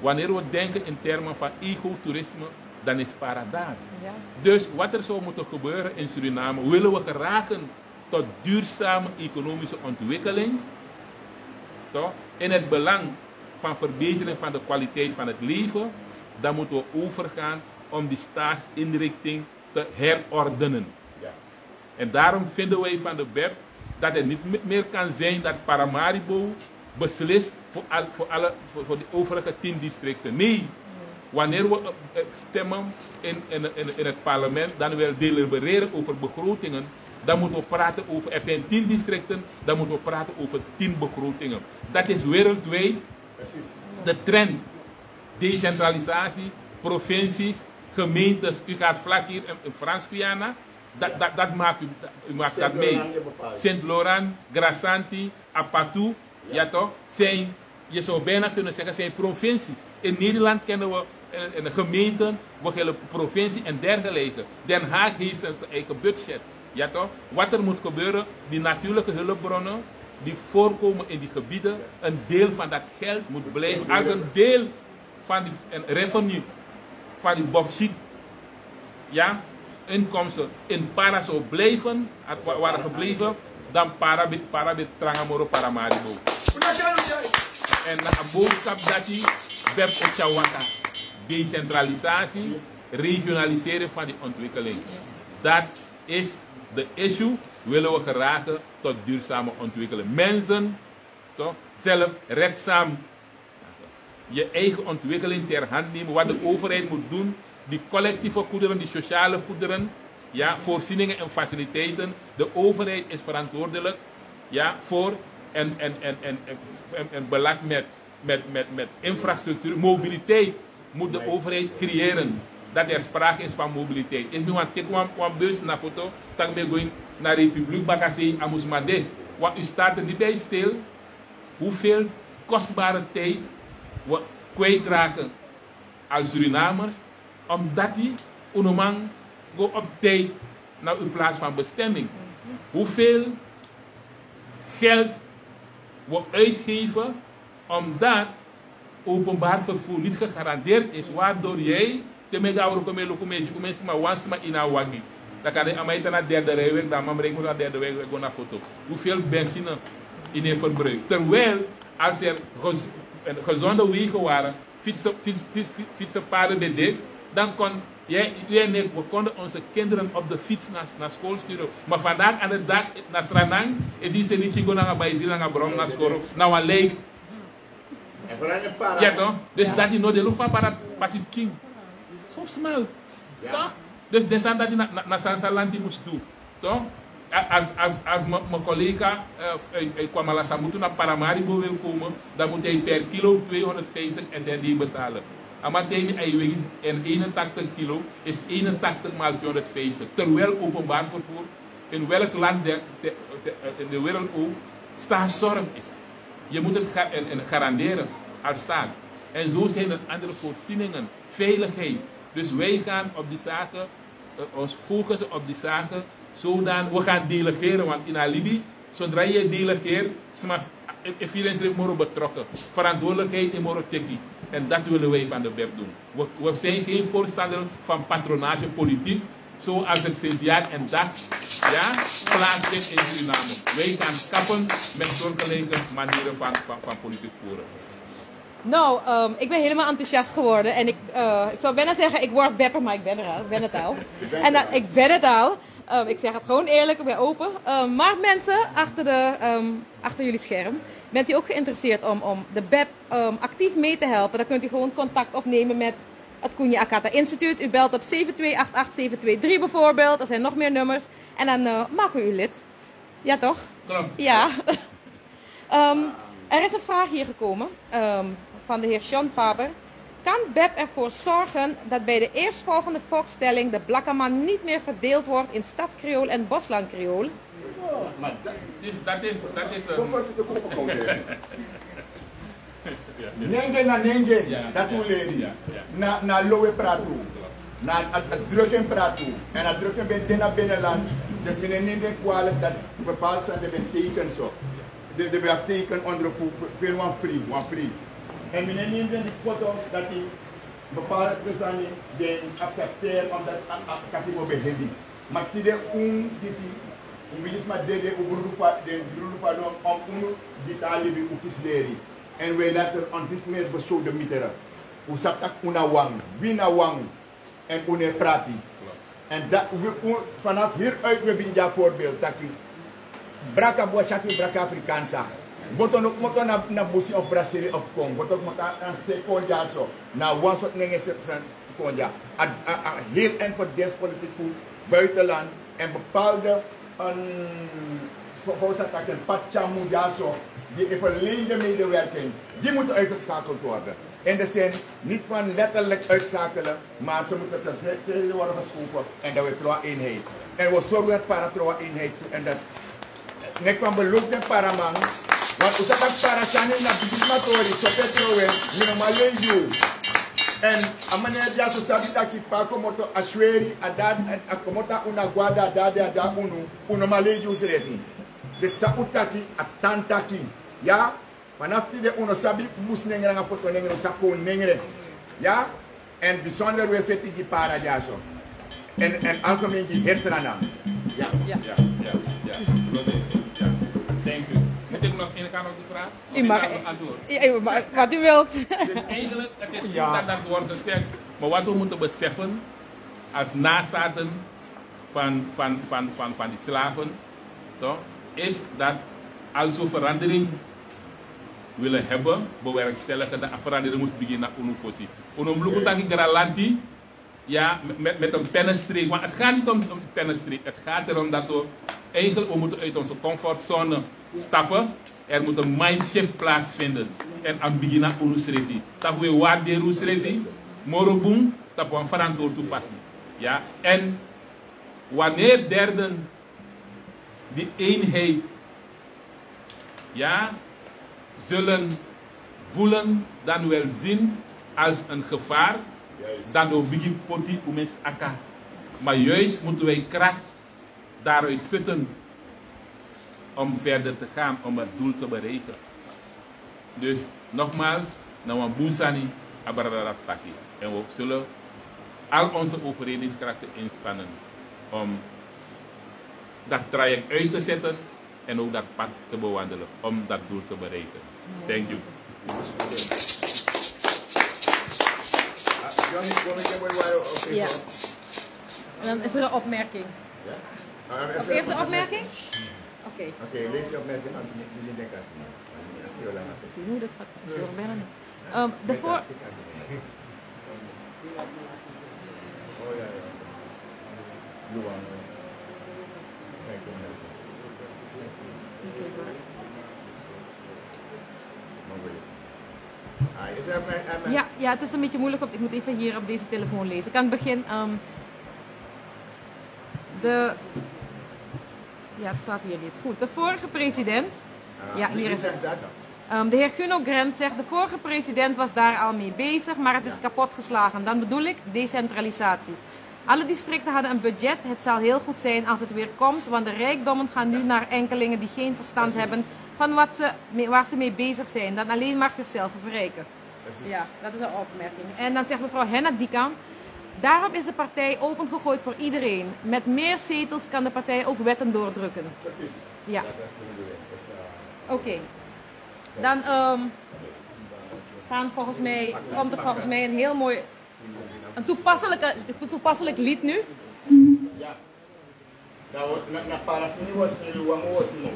Wanneer we denken in termen van ecotourisme, dan is Para daar. Ja. Dus wat er zou moeten gebeuren in Suriname, willen we geraken tot duurzame economische ontwikkeling, toch? in het belang van verbetering van de kwaliteit van het leven, dan moeten we overgaan om die staatsinrichting te herordenen. Ja. En daarom vinden wij van de BEP dat het niet me- meer kan zijn dat Paramaribo beslist voor, al, voor, alle, voor, voor de overige tien districten. Nee, wanneer we eh, stemmen in, in, in, in het parlement, dan willen delibereren over begrotingen, dan moeten we praten over, er zijn tien districten, dan moeten we praten over tien begrotingen. Dat is wereldwijd Precies. de trend. Decentralisatie, provincies, gemeentes. U gaat vlak hier in, in Frans-Guyana. Dat, dat, dat maakt u, u maakt dat mee. Saint-Laurent, Grassanti, Apatu, ja. toch? Zijn, je zou bijna kunnen zeggen, zijn provincies. In Nederland kennen we een, een gemeenten, we kennen provincie en dergelijke. Den Haag heeft zijn eigen budget. Ja toch? Wat er moet gebeuren, die natuurlijke hulpbronnen, die voorkomen in die gebieden, een deel van dat geld moet blijven als een deel van die revenue van die bauxiet. Ja, inkomsten in para zou blijven, waren gebleven, dan para bit para bit trangamoro paramaribo. En een boodschap dat die web Ochawaka. Decentralisatie, regionaliseren van die ontwikkeling. Dat is de issue. Willen we geraken tot duurzame ontwikkeling. Mensen toch, zelf rechtzaam je eigen ontwikkeling ter hand nemen. Wat de overheid moet doen. Die collectieve goederen, die sociale goederen. Ja, voorzieningen en faciliteiten. De overheid is verantwoordelijk ja, voor en, en, en, en, en, en, belast met, met, met, met infrastructuur. Mobiliteit moet de overheid creëren. Dat er sprake is van mobiliteit. Ik nu want ik kwam bus naar foto. Tak me going naar Republiek Bakassi Amusmade. Want u staat er niet bij stil hoeveel kostbare tijd we kwijtraken als Surinamers, omdat die go op tijd naar uw plaats van bestemming. Hoeveel geld we uitgeven omdat openbaar vervoer niet gegarandeerd is, waardoor jij te mega euro kom je lopen mensen maar once maar in een waggie. Dan kan je aan naar de derde rijweg, dan maar ik naar de derde weg, ik naar foto. Hoeveel benzine in een verbruik. Terwijl als er een gezonde wegen waren, fietsen, fiets, fiets, fiets, fietsenpaden de dit, dan kon Jij, jij en ik, we konden onze kinderen op de fiets naar, naar school sturen. Maar vandaag aan de dag, naar Sranang, is die ze niet gaan naar bij naar Brom, naar school, naar een leek. En vooral een para. Ja toch? Dus dat je lucht van para pasi king. Zo snel. Toch? Dus dat dat je naar na, na Sansalanti moest doen. Toch? Als, als m- mijn collega uh, uh, kwam al aan moeten naar Paramaribo wil komen, dan moet hij per kilo 250 SND betalen. Hij weegt en 81 kilo is 81 maal 250. Terwijl openbaar vervoer in welk land de, de, in de wereld ook staatszorg is. Je moet het ga- en, en garanderen als staat. En zo zijn er andere voorzieningen. Veiligheid. Dus wij gaan op die zaken, eh, ons focussen op die zaken, zodat we gaan delegeren. Want in Alibi, zodra je delegeert, is maar iedereen moro betrokken. Verantwoordelijkheid in moro. En dat willen wij van de BEP doen. We, we zijn geen voorstander van patronagepolitiek, zoals het sinds jaar en dag ja, plaatsvindt in Suriname. Wij gaan kappen met soortgelijke manieren van, van, van politiek voeren. Nou, ehm, ik ben helemaal enthousiast geworden. En ik, eh, ik zou bijna zeggen, ik word bepper, maar ik ben er al. Ik ben het al. En dat, ik ben het al. Ehm, ik zeg het gewoon eerlijk, ik ben open. Ehm, maar mensen achter, de, ehm, achter jullie scherm, bent u ook geïnteresseerd om, om de BEP actief mee te helpen? Dan kunt u gewoon contact opnemen met het Koenje Akata Instituut. U belt op 7288723 bijvoorbeeld. Er zijn nog meer nummers. En dan eh, maken we u lid. Ja, toch? Klopt. Ja. Er is een vraag hier gekomen van de heer Sean Faber. Kan BEP ervoor zorgen dat bij de eerstvolgende volkstelling de blakkaman niet meer verdeeld wordt in stadskreool en boslandkreool? Maar dat, Dus dat is, dat is de. Ja, Nenge na nenge, dat hoe lady. Na, na lowe pratu. Na drukken pratu. En het drukken ben binnen binnenland. Dus meneer neemt de kwalijk dat bepaalde zaken ben teken zo. De, de teken onder veel one free, one free. En meneer neemt de foto dat hij bepaalde zaken de accepteer omdat katibo behendi. Maar tide un disi um wilis ma dede u grupa de grupa no om un ditali bi ukis leri. En wij laten on this meer beshow de mitera. U saptak una wang, wina wang en une prati. En dat we vanaf hieruit we binja voorbeeld dat die braka boa chatu braka afrikansa. Boton ook moto na na busi of Brazil of Congo. Boton moto na se konja so. Na wasot nenge se konja. A, heel en voor deze politiek buitenland en bepaalde een volgens dat een patchamu ja zo. Die verleende medewerking. Die moeten uitgeschakeld worden. In de zin, niet van letterlijk uitschakelen, maar ze moeten terzijde worden geschoven en dat we trouw eenheid. En we zorgen dat para trouw eenheid toe en dat nek van beloop den paramang want usa tak para sani na bismatori so petrowe ni no maleju en amane dia so sabi taki pa komoto ashweri adad akomota una guada adade ada unu uno maleju serefi de sa utaki atantaki. Ya vanafti de uno sabi bus nengre nga poto nengre sa ko nengre ya en bijzonder we feti die para dia so en en algemeen die hersenen ja Ja. Ja, ja, kan vraag? Of U ik mag, u mag- wat u wilt. Dus eigenlijk, het is goed dat dat wordt gezegd. Maar wat we moeten beseffen, als nazaten van, van, van, van, van die slaven, toch, is dat als we verandering willen hebben, bewerkstelligen, dat verandering moet beginnen naar Unufosi. Unomluku tangi garanti, ja, met, met een pennenstreek. Maar het gaat niet om een pennenstreek. Het gaat erom dat we eigenlijk we moeten uit onze comfortzone stappen. Er moet een mindshift plaatsvinden. En aan beginnen Unusrevi. Dat we waarde Unusrevi, morobum, dat we een verantwoord toe vast. Ja, en wanneer derden die eenheid ja, zullen voelen, dan wel zien als een gevaar, dan door begin poti umes aka. Maar juist moeten wij kracht daaruit putten om verder te gaan, om het doel te bereiken. Dus nogmaals, nou een boesani, abradarat taki. En we zullen al onze overredingskrachten inspannen om dat traject uit te zetten en ook dat pad te bewandelen om dat doel te bereiken. Thank you. Ja. En dan is er een opmerking. Ja? Is Of eerst een opmerking? Oké. Oké, lees je opmerking aan die denkt als je hoe dat gaat. Ik hoor bijna niet. Ehm, de voor... Oh ja, ja. Luan. Kijk, kom maar. Maar weet je. Ah? Ja, ja, het is een beetje moeilijk. Op, ik moet even hier op deze telefoon lezen. Ik kan het begin. ehm, de. Ja, het staat hier niet. Goed. De vorige president. Ja, hier is het. Ehm, de heer Guno Grens zegt, de vorige president was daar al mee bezig, maar het is kapot geslagen. Dan bedoel ik decentralisatie. Alle districten hadden een budget. Het zal heel goed zijn als het weer komt, want de rijkdommen gaan nu naar enkelingen die geen verstand hebben van wat ze, waar ze mee bezig zijn, dan alleen maar zichzelf verrijken. Ja, dat is een opmerking. En dan zegt mevrouw Henna Diekamp, daarom is de partij opengegooid voor iedereen. Met meer zetels kan de partij ook wetten doordrukken. Precies. Ja. Eh, Oké. Dan ehm, gaan volgens mij, komt er volgens mij een heel mooi, een toepasselijke, een toepasselijk lied nu. Ja. Nou, na, na para sini was ni luang was ni.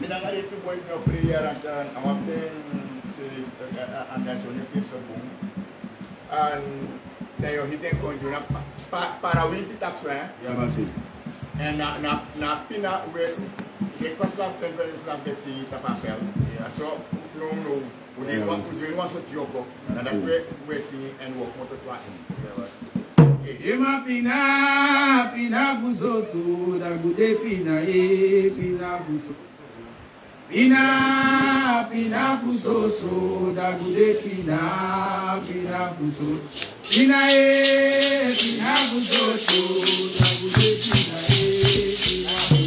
Minang ari tu boy no prayer ang kan amaten si ang naso ni piso bung. An tayo hiten konjou na para winti tapso eh. Ya basi. En na na na pina we le koslav tempel islav besi tapapel. Yeah. So no no. Ou di wan ou di wan so tioko. Na da we we si en wo konto kwa. Ya basi. Ema pina pina fusoso da gude pina e pina fusoso. Pina, pina fusoso, da gude pina, pina fusoso. Pina e, pina fusoso, da gude pina e, pina fusoso.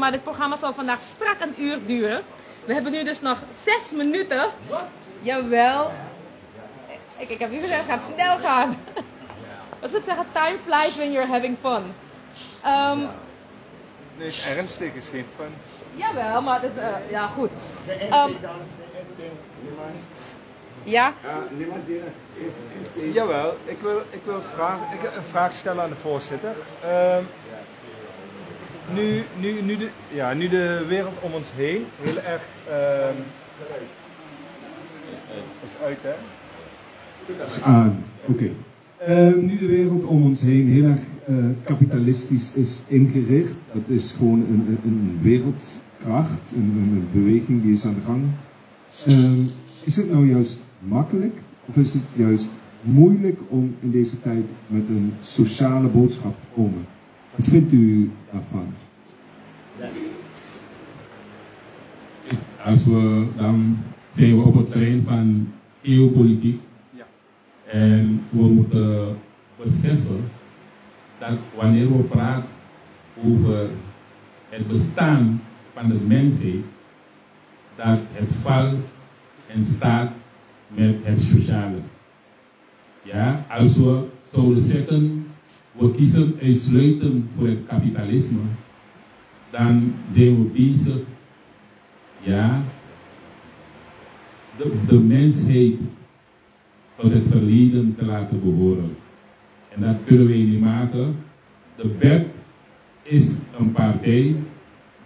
Maar dit programma zal vandaag strak een uur duren. We hebben nu dus nog zes minuten. Jawel. Ik, ik heb nu gezegd, het gaat snel gaan. Wat zou ik zeggen? Time flies when you're having fun. Ehm, Nee, is ernstig, is geen fun. jawel, maar het is, eh, ja goed. De. Niemand. ja? Niemand hier is. Jawel, ik wil, ik wil vraag, ik, een vraag stellen aan de voorzitter. Ehm, nu, nu, nu, de, ja, nu de wereld om ons heen heel erg ehm, is uit, hè? Is aan. Oké. Ehm, nu de wereld om ons heen heel erg eh, kapitalistisch is ingericht, dat is gewoon een, een, wereldkracht, een, een, een beweging die is aan de gang. Ehm, is het nou juist makkelijk of is het juist moeilijk om in deze tijd met een sociale boodschap te komen? Wat vindt u daarvan? Als we, dan zijn we op het terrein van geopolitiek. En we moeten beseffen dat wanneer we praten over het bestaan van de mensheid, dat het valt en staat met het sociale. Ja, als we zouden zeggen, we kiezen uitsluitend voor het kapitalisme, dan zijn we bezig, ja, de, mensheid tot het verleden te laten behoren. En dat kunnen wij niet maken. De BEP is een partij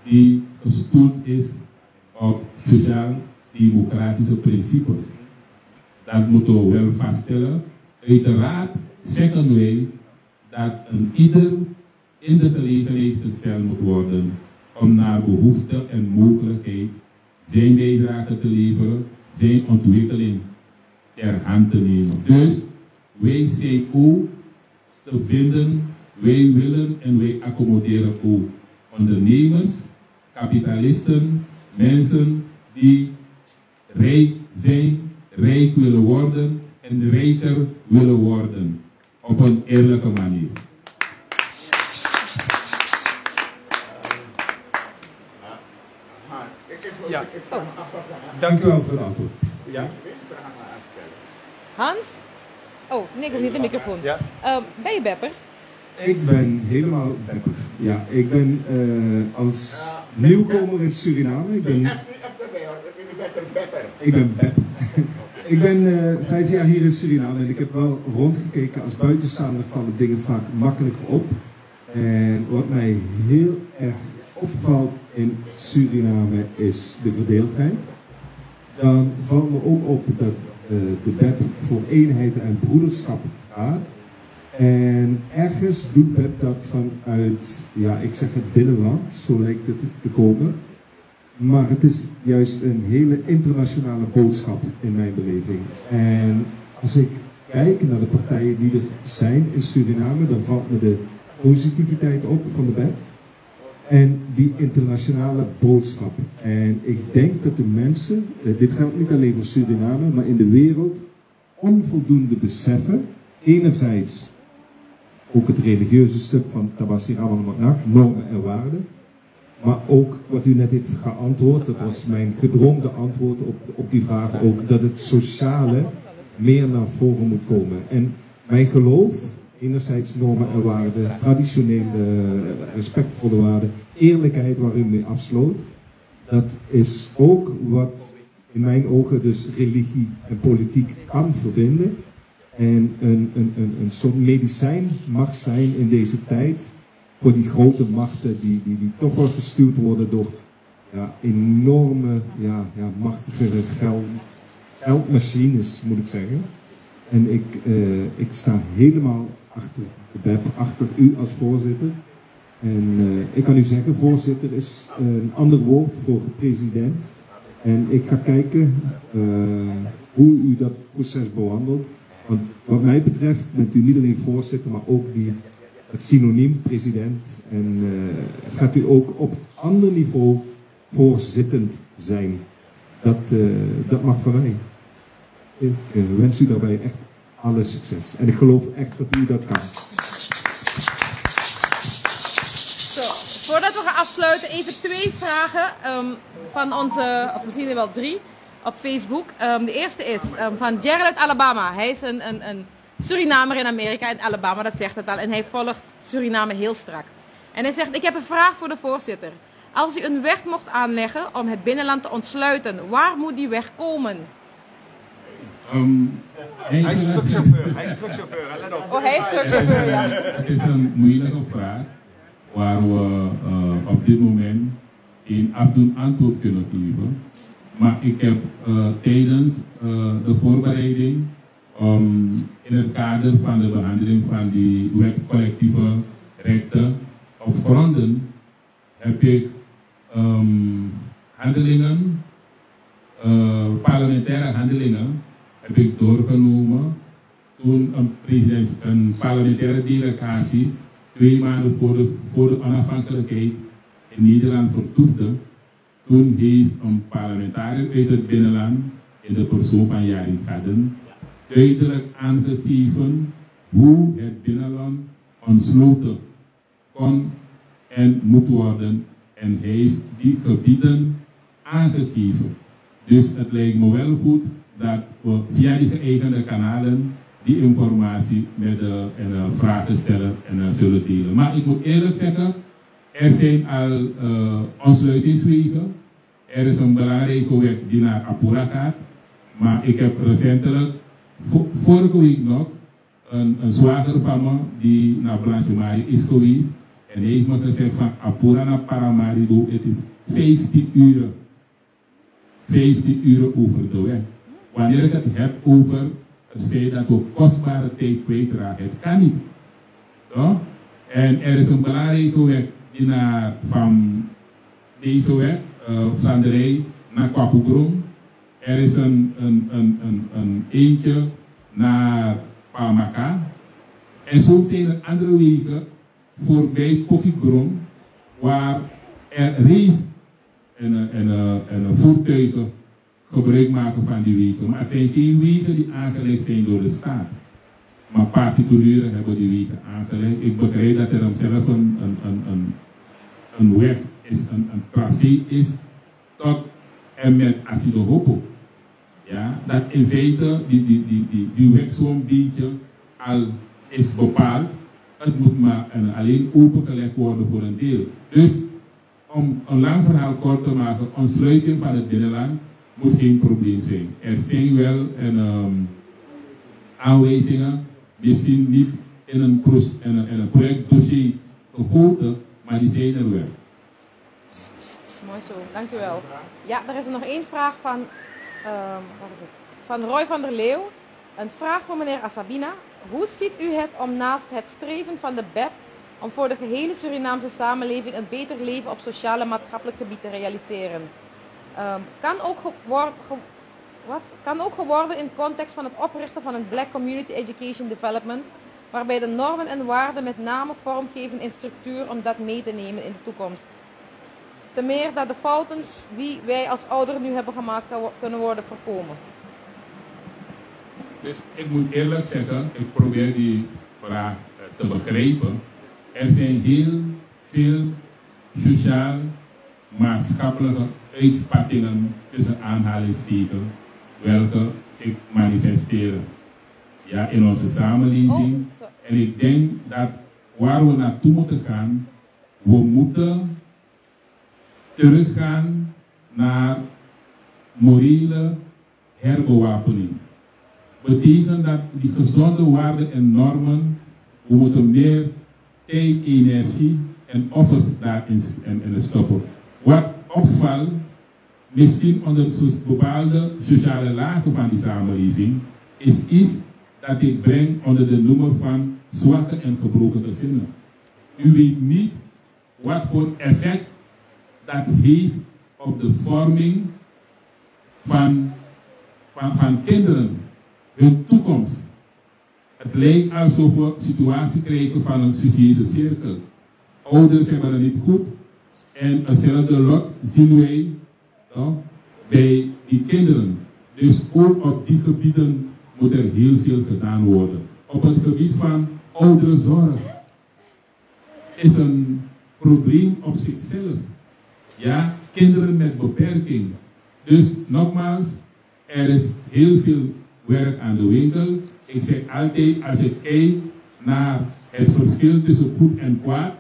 die gestoeld is op sociaal-democratische principes. Dat moeten we wel vaststellen. Uiteraard zeggen wij dat een ieder in de gelegenheid gesteld moet worden om naar behoefte en mogelijkheid zijn bijdrage te leveren, zijn ontwikkeling ter hand te nemen. Dus wij zijn ook te vinden, wij willen en wij accommoderen ook ondernemers, kapitalisten, mensen die rijk zijn, rijk willen worden en rijker willen worden op een eerlijke manier. Ja. Dank u wel voor het antwoord. Ja. Hans? Oh, nee, ik hoef niet de microfoon. Ja. Ehm, ben je bepper? Ik ben helemaal bepper. Ja, ik ben eh, als nieuwkomer in Suriname. Ik ben, ik ben bep. ik ben eh, vijf jaar hier in Suriname en ik heb wel rondgekeken. Als buitenstaander vallen dingen vaak makkelijker op. En wat mij heel erg opvalt in Suriname is de verdeeldheid. Dan valt me ook op dat eh, de BEP voor eenheid en broederschap gaat. En ergens doet BEP dat vanuit, ja, ik zeg het binnenland, zo lijkt het te komen. Maar het is juist een hele internationale boodschap in mijn beleving. En als ik kijk naar de partijen die er zijn in Suriname, dan valt me de positiviteit op van de BEP. En die internationale boodschap. En ik denk dat de mensen, eh, dit geldt niet alleen voor Suriname, maar in de wereld, onvoldoende beseffen. Enerzijds ook het religieuze stuk van Tabassi Ramanamanak, normen en waarden. Maar ook wat u net heeft geantwoord, dat was mijn gedroomde antwoord op, op die vraag ook, dat het sociale meer naar voren moet komen. En mijn geloof, enerzijds normen en waarden, traditionele, respectvolle waarden, eerlijkheid waar u mee afsloot, dat is ook wat in mijn ogen dus religie en politiek kan verbinden. En een, een, een, een soort medicijn mag zijn in deze tijd voor die grote machten die, die, die toch wel gestuurd worden door ja, enorme, ja, ja, machtigere geld, geldmachines, moet ik zeggen. En ik, eh, ik sta helemaal achter de BEP, achter u als voorzitter. En eh, ik kan u zeggen, voorzitter is een ander woord voor president. En ik ga kijken eh, hoe u dat proces bewandelt. Want wat mij betreft bent u niet alleen voorzitter, maar ook die, het synoniem president. En eh, gaat u ook op ander niveau voorzittend zijn. Dat, eh, dat mag van mij. Ik eh, wens u daarbij echt alle succes. En ik geloof echt dat u dat kan. Voordat we gaan afsluiten, even twee vragen ehm, van onze, of misschien wel drie, op Facebook. Ehm, de eerste is ehm, van Gerald uit Alabama. Hij is een, een, een Surinamer in Amerika, in Alabama, dat zegt het al. En hij volgt Suriname heel strak. En hij zegt, ik heb een vraag voor de voorzitter. Als u een weg mocht aanleggen om het binnenland te ontsluiten, waar moet die weg komen? Um, Hij is truckchauffeur, hij is truckchauffeur, hè, let op. Oh, hij is truckchauffeur, ja. Het is een moeilijke vraag waar we uh, op dit moment geen afdoend antwoord kunnen geven. Maar ik heb uh, tijdens uh, de voorbereiding um, in het kader van de behandeling van die wet collectieve rechten op gronden heb ik um, handelingen, parlementaire handelingen heb ik doorgenomen toen een, een parlementaire delegatie twee maanden voor de, voor de onafhankelijkheid in Nederland vertoefde. Toen heeft een parlementariër uit het binnenland, in de persoon van Jari Gadden, duidelijk aangegeven hoe het binnenland ontsloten kon en moet worden. En heeft die gebieden aangegeven. Dus het lijkt me wel goed dat we via die geëigende kanalen die informatie met de en, uh, vragen stellen en uh, zullen delen. Maar ik moet eerlijk zeggen, er zijn al uh, ontsluitingswegen. Er is een belangrijke weg die naar Apura gaat. Maar ik heb recentelijk, vo vorige week nog, een, een van me die naar Blanchemari is geweest. En heeft me gezegd van Apura naar Paramaribo, het is 15 uur. 15 uur over de weg. Wanneer ik het heb over het feit dat we kostbare tijd kwijtraken, het kan niet. Toch? En er is een belangrijke weg die naar, van deze weg, uh, Sanderij naar Kwapugrom. Er is een, een, een, een, een eentje naar Palmaka. En zo zijn er andere wegen voorbij Pokigrom, waar er race en, en, en voertuigen gebruik maken van die wegen. Maar het zijn geen wegen die aangelegd zijn door de staat. Maar particulieren hebben die wegen aangelegd. Ik begrijp dat er zelf een, een, een, een, een weg is, een, een tracé is, tot en met Asido. Ja, dat in feite die, die, die, die, die weg zo'n beetje al is bepaald. Het moet maar en alleen opengelegd worden voor een deel. Dus om een lang verhaal kort te maken, ontsluiting van het binnenland moet geen probleem zijn. Er zijn wel een, um, aanwijzingen, misschien niet in een, in een, in een projectdossier gegoten, maar die zijn er wel. Mooi zo, dankjewel. Ja, er is er nog één vraag van, um, wat is het? van Roy van der Leeuw. Een vraag voor meneer Asabina. Hoe ziet u het om naast het streven van de BEP om voor de gehele Surinaamse samenleving een beter leven op sociaal en maatschappelijk gebied te realiseren? Um, kan, ook wat? kan ook geworden in context van het oprichten van een Black Community Education Development, waarbij de normen en waarden met name vormgeven in structuur om dat mee te nemen in de toekomst. Te meer dat de fouten die wij als ouderen nu hebben gemaakt kunnen worden voorkomen. Dus ik moet eerlijk zeggen, ik probeer die vraag te begrijpen. Er zijn heel veel sociaal, maatschappelijke uitspattingen tussen aanhalingstekens, welke zich manifesteren ja, in onze samenleving. En ik denk dat waar we naartoe moeten gaan, we moeten teruggaan naar morele herbewapening. Betekent dat die gezonde waarden en normen, we moeten meer tijd, energie en offers daarin en, en stoppen. Wat opvalt, misschien onder bepaalde sociale lagen van die samenleving, is iets dat ik breng onder de noemer van zwakke en gebroken gezinnen. U weet niet wat voor effect dat heeft op de vorming van, van, van kinderen, hun toekomst. Het lijkt alsof we een situatie krijgen van een vicieuze cirkel. Ouders hebben het niet goed en hetzelfde lot zien wij bij die kinderen. Dus ook op die gebieden moet er heel veel gedaan worden. Op het gebied van ouderenzorg is een probleem op zichzelf. Ja, kinderen met beperking. Dus nogmaals, er is heel veel werk aan de winkel. Ik zeg altijd, als je kijkt naar het verschil tussen goed en kwaad,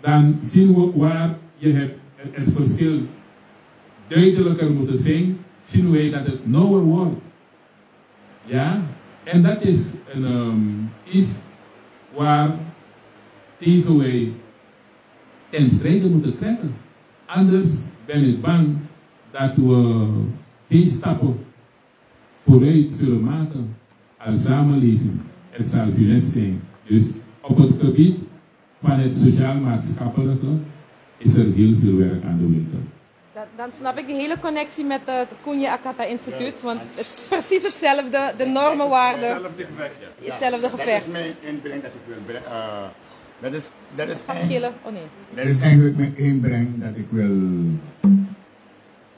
dan zien we waar je hebt het verschil duidelijker moeten zijn, zien wij dat het nauwer wordt. Ja, en dat is een, um, iets waar tegen wij ten strijde moeten trekken. Anders ben ik bang dat we geen stappen vooruit zullen maken als samenleving. Het zal funest zijn. Dus op het gebied van het sociaal-maatschappelijke is er heel veel werk aan de winkel. Dan, dan snap ik die hele connectie met het Koenje Akata Instituut, want het is precies hetzelfde, de normenwaarden. Hetzelfde gevecht. Ja. Hetzelfde gevecht. Dat is mijn inbreng dat ik wil brengen. Uh, dat is, dat is Gaat schillen? Oh nee. Dat is eigenlijk mijn inbreng dat ik wil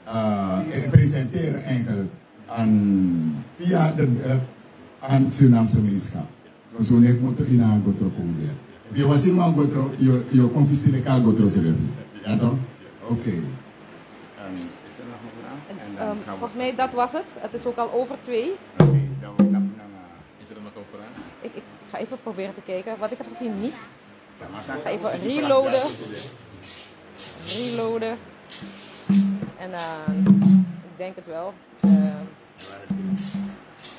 uh, presenteren eigenlijk aan, via de, uh, aan het Surinaamse gemeenschap. Dus we moeten in een gotro proberen. Je was in een gotro, je confiskeerde elkaar gotro zelf. Ja toch? Oké. Okay. Dan is er nog een dan Ehm, we- volgens mij dat was het. Het is ook al over twee. Oké, dan we knappen dan. Is er nog een vraag? Ik, ik ga even proberen te kijken. Wat ik heb gezien niet. Ja, maar Ik ga even reloaden. Reloaden. En dan, ik denk het wel. Ehm,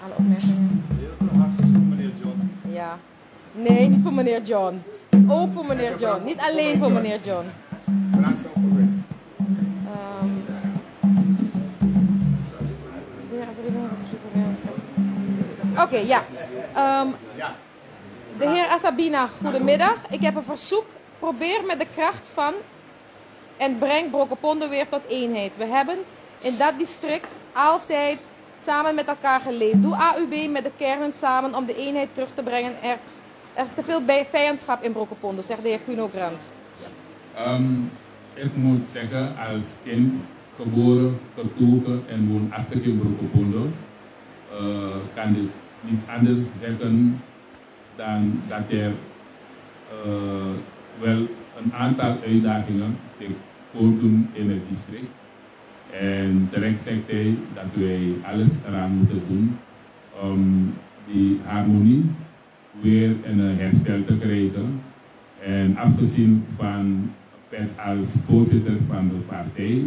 alle opmerkingen. Heel veel hartjes voor meneer John. Ja. Nee, niet voor meneer John. Ook voor meneer John. Niet alleen voor meneer John. Oké, ja. Ehm, de heer Asabina, goedemiddag. Ik heb een verzoek. Probeer met de kracht van en breng Brokopondo weer tot eenheid. We hebben in dat district altijd samen met elkaar geleefd. Doe AUB met de kernen samen om de eenheid terug te brengen. Er, er is te veel bij- vijandschap in Brokopondo, zegt de heer Guno Grant. Ehm, ik moet zeggen, als kind geboren, getogen en woonachtig in Brokopondo, eh, kan ik niet anders zeggen dan dat er eh, wel een aantal uitdagingen zich voordoen in het district. En terecht zegt hij dat wij alles eraan moeten doen om die harmonie weer in een herstel te krijgen. En afgezien van Pet als voorzitter van de partij,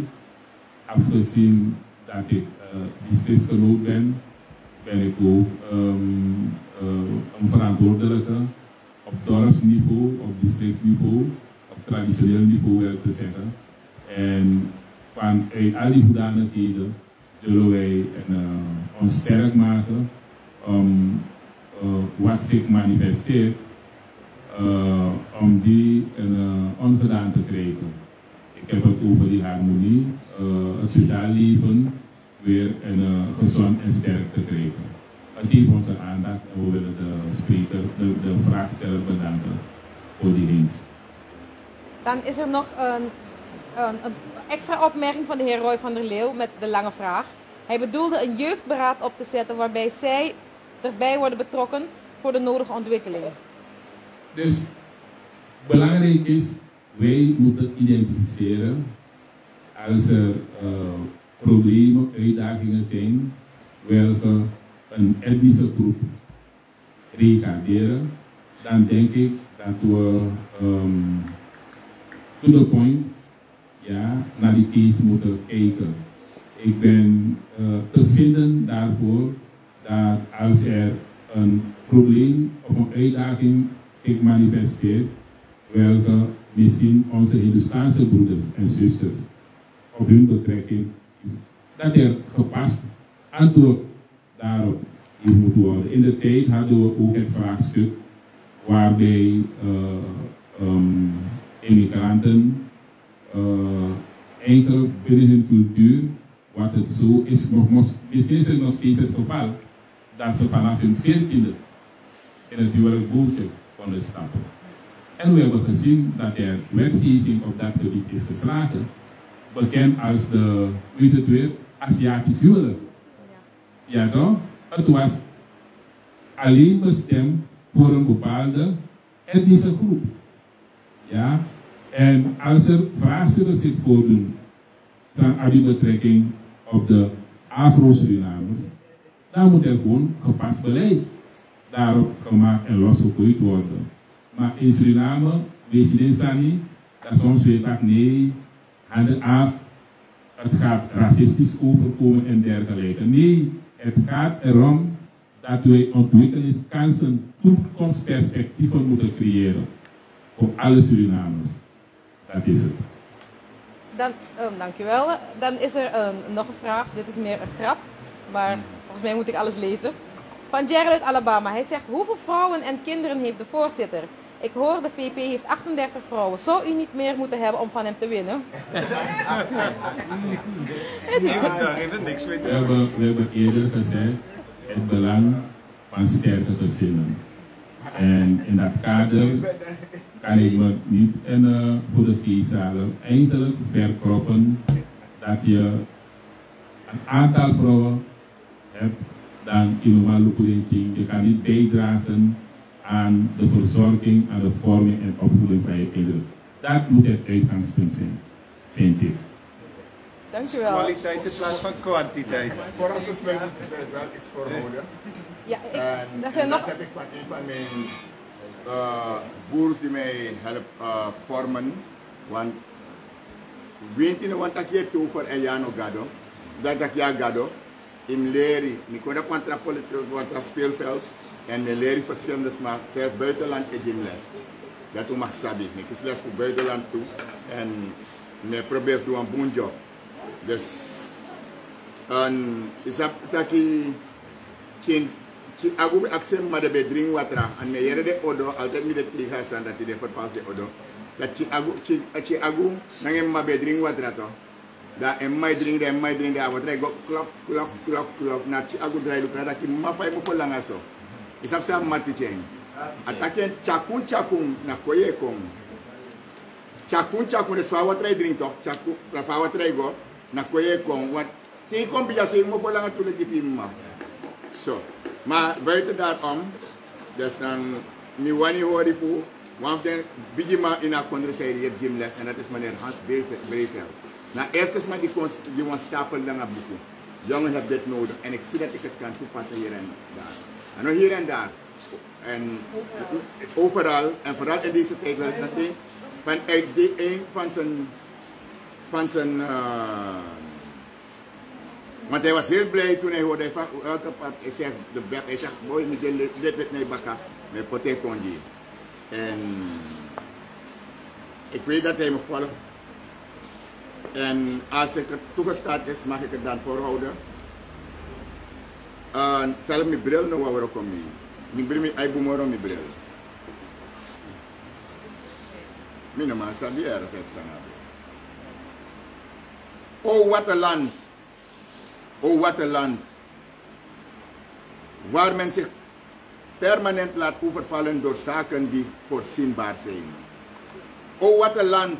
afgezien dat ik uh, districtsgenoot ben, ben ik ook um, uh, een verantwoordelijke op dorpsniveau, op districtsniveau, op traditioneel niveau wil te zeggen. En vanuit al die hoedanigheden zullen wij uh, ons sterk maken om uh, wat zich manifesteert, uh, om die uh, ongedaan te krijgen. Ik heb het over die harmonie, het sociaal leven weer een gezond en sterk te krijgen. Het heeft onze aandacht en we willen de spreker, de, de vraagsteller bedanken voor die dienst. Dan is er nog een, een, een extra opmerking van de heer Roy van der Leeuw met de lange vraag. Hij bedoelde een jeugdberaad op te zetten waarbij zij erbij worden betrokken voor de nodige ontwikkeling. Dus belangrijk is, wij moeten identificeren als er uh, problemen, uitdagingen zijn, welke een etnische groep retarderen, dan denk ik dat we um, to the point ja, naar die case moeten kijken. Ik ben uh, te vinden daarvoor dat als er een probleem of een uitdaging zich manifesteert, welke misschien onze Hindustaanse broeders en zusters op hun betrekking, dat er gepast antwoord daarop is moet worden. In de tijd hadden we ook het vraagstuk waarbij uh, um, immigranten uh, eigenlijk binnen hun cultuur, wat het zo is, misschien is het nog steeds het geval, dat ze vanaf hun veertiende in het huwelijkbootje konden stappen. En we hebben gezien dat er wetgeving op dat gebied is geslagen, bekend als de, weet het weer, Aziatisch huwelijk. Ja toch? Het was alleen bestemd voor een bepaalde etnische groep. Ja? En als er vraagstukken zich voordoen, aan die betrekking op de Afro-Surinamers, dan moet er gewoon gepast beleid daarop gemaakt en losgegooid worden. Maar in Suriname, weet je Sani, dat soms weet dat nee, handen af, het gaat racistisch overkomen en dergelijke. Nee, het gaat erom dat wij ontwikkelingskansen, toekomstperspectieven moeten creëren voor alle Surinamers. Dat is het. Dan, um, dankjewel. Dan is er um, nog een vraag. Dit is meer een grap, maar volgens mij moet ik alles lezen. Van uit Alabama. Hij zegt, hoeveel vrouwen en kinderen heeft de voorzitter? Ik hoor, de VP heeft 38 vrouwen. Zou u niet meer moeten hebben om van hem te winnen? Daar heeft het niks mee We hebben, we hebben eerder gezegd, het belang van sterke gezinnen. En in dat kader kan ik me niet in, uh, voor de feestzalen eindelijk verkroppen dat je een aantal vrouwen hebt dan Inuma Lukulinting. Je kan niet bijdragen aan de verzorging, aan de vorming en opvoeding van je kinderen. Dat moet het uitgangspunt zijn, vind ik. Dankjewel. Kwaliteit in plaats van kwantiteit. Voor ons is wel wel iets voorhouden. Ja, ik, En, dat en dat heb ik van een van mijn uh, boers die mij helpen uh, vormen. Want weet je wat ik hier toe voor Eliano Gado? Dat ik ja Gado. In Leri, ik kon op een speelveld en Leri verschillende smaak. Zij heeft buitenland en gymles. Dat u sabi. Ik is les voor buitenland toe en ik probeer te doen een boon job. Dus, en is dat dat ik chin ci agu aksem ma de be drink water an me yere de odo altijd mi de tiga san dat de pas de odo dat ci agu ci ci agu nangem ma be drink water to da em mai drink de em mai drink abo try go klop klop klop klop na ci agu dry lu da ki ma fay mo fo so isap sa mati chen ataken chakun chakun na koye kong chakun chakun es fa wa try drink to chakun la fa wa try go na koye kong wat ti kom bija so mo fo langa tu le di film ma zo. Maar buiten daarom, dus dan, mi wani ik voor, want de bijima in haar kondre zei hier gymles en dat is meneer Hans Breveld. Nou, eerst is maar die, konst- die one stapel lange boeken. Jongen hebben dit nodig en ik zie dat ik het. En nog hier en daar. En overal, en vooral in deze tijd, wel dat ding, van uit die een van zijn, van zijn, uh, want hij was heel blij toen hij hoorde van elke pad. Ik zeg, de bek, hij zegt, boy, niet dit dit nee bakka, met poté konji. En ik weet dat hij me volgt. En als ik het toegestaan is, mag ik het dan voorhouden. Mijn bril nog wat kom je. Mijn boemoro mijn bril. Mijn naam is Xavier, zeg Oh, wat een land. Oh, wat een land. Waar men zich permanent laat overvallen door zaken die voorzienbaar zijn. Oh, wat een land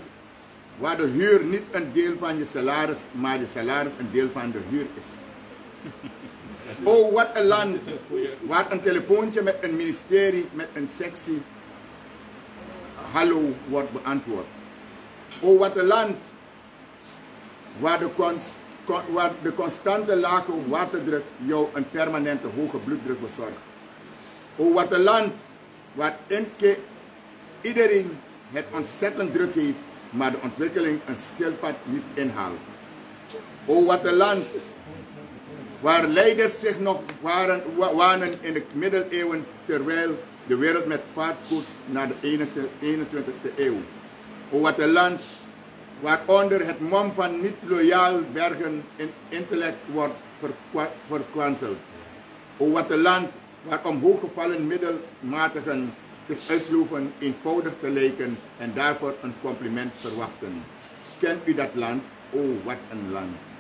waar de huur niet een deel van je salaris, maar je salaris een deel van de huur is. Oh, wat een land waar een telefoontje met een ministerie, met een sectie, hallo wordt beantwoord. Oh, wat een land waar de, constante lage waterdruk jou een permanente hoge bloeddruk bezorgt. Oh, wat een land waar inke- iedereen het ontzettend druk heeft, maar de ontwikkeling een schildpad niet inhaalt. Oh, wat een land waar leiders zich nog waren, wa- wanen in de middeleeuwen, terwijl de wereld met vaart koers naar de 21ste eeuw. Oh, wat een land waaronder het mom van niet loyaal bergen in intellect wordt verkwa- verkwanseld. O wat een land waar omhooggevallen middelmatigen zich uitsloeven eenvoudig te lijken en daarvoor een compliment verwachten. Kent u dat land? Oh, wat een land.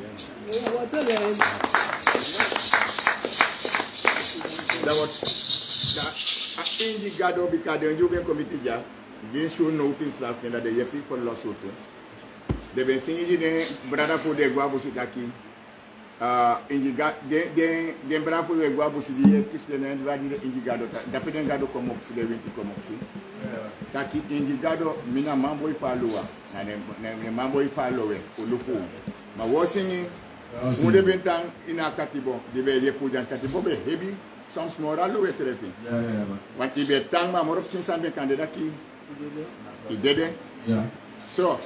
Oh, wat een lijn. Dat wordt da inji gado bika de nju ben committee ja gen show notice la kenda de yepi for Lesotho de ben singi de brada pour de gwa busi daki uh, inji ga de de de brada pour de gwa busi di kis de nen wadi de inji gado ta da pe den gado ko moksi de winti ko moksi taki inji gado mina mambo ifaluwa na ne ne ne mambo ifalowe uluku ma wosingi Wosingi. Munde bintang ina katibo di be ye pujan katibo be hebi soms moral we serefi Ja, ja, ja. want i be tang ma morop chin sambe kandida ki i dede Ja. so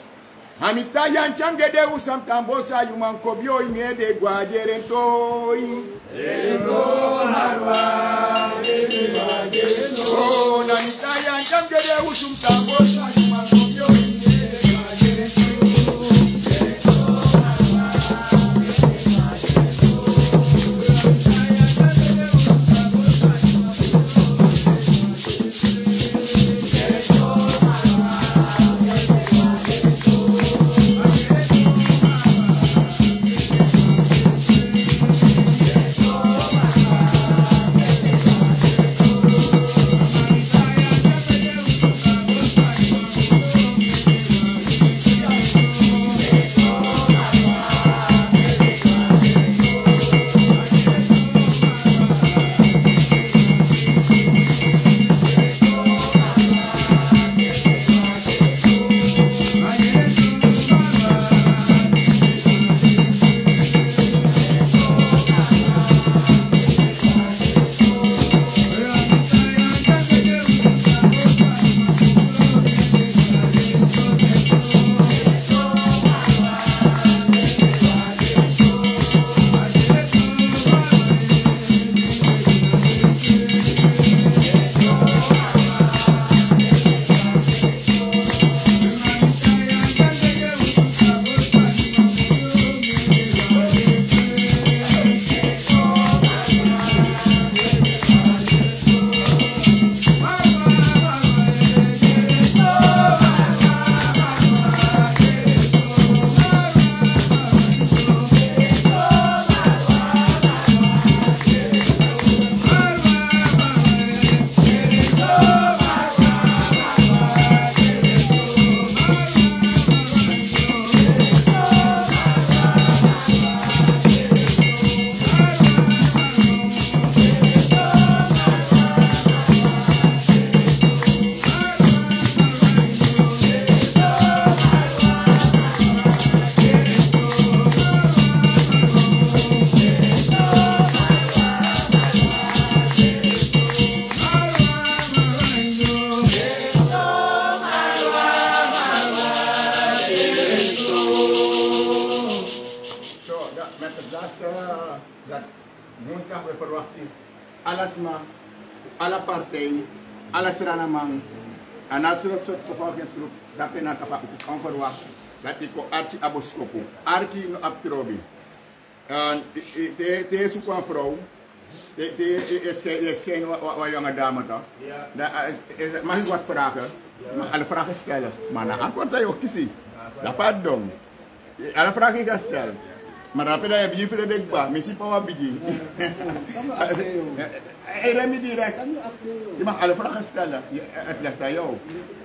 Hamitaya nchangede usamtambosa yumankobyo imede gwajere ntoi. Ego harwa ibi gwajere ntoi. Hamitaya nchangede usumtambosa En natuurlijk soort vervolgingsgroep, dat ben ik op onverwacht. Dat ik ook archi aboskopu. Archi no abtrobi. En het is ook een vrouw. Het is geen wat jonge dame toch? Mag ik wat vragen? Je mag alle vragen stellen. Maar na antwoord zijn je ook kiezen. Dat pardon. Alle vragen gaan stellen. Maar dan heb je even de dekba. Misschien pas wat bigi. Hij remt direct. Je mag alle vragen stellen. Het ligt aan jou.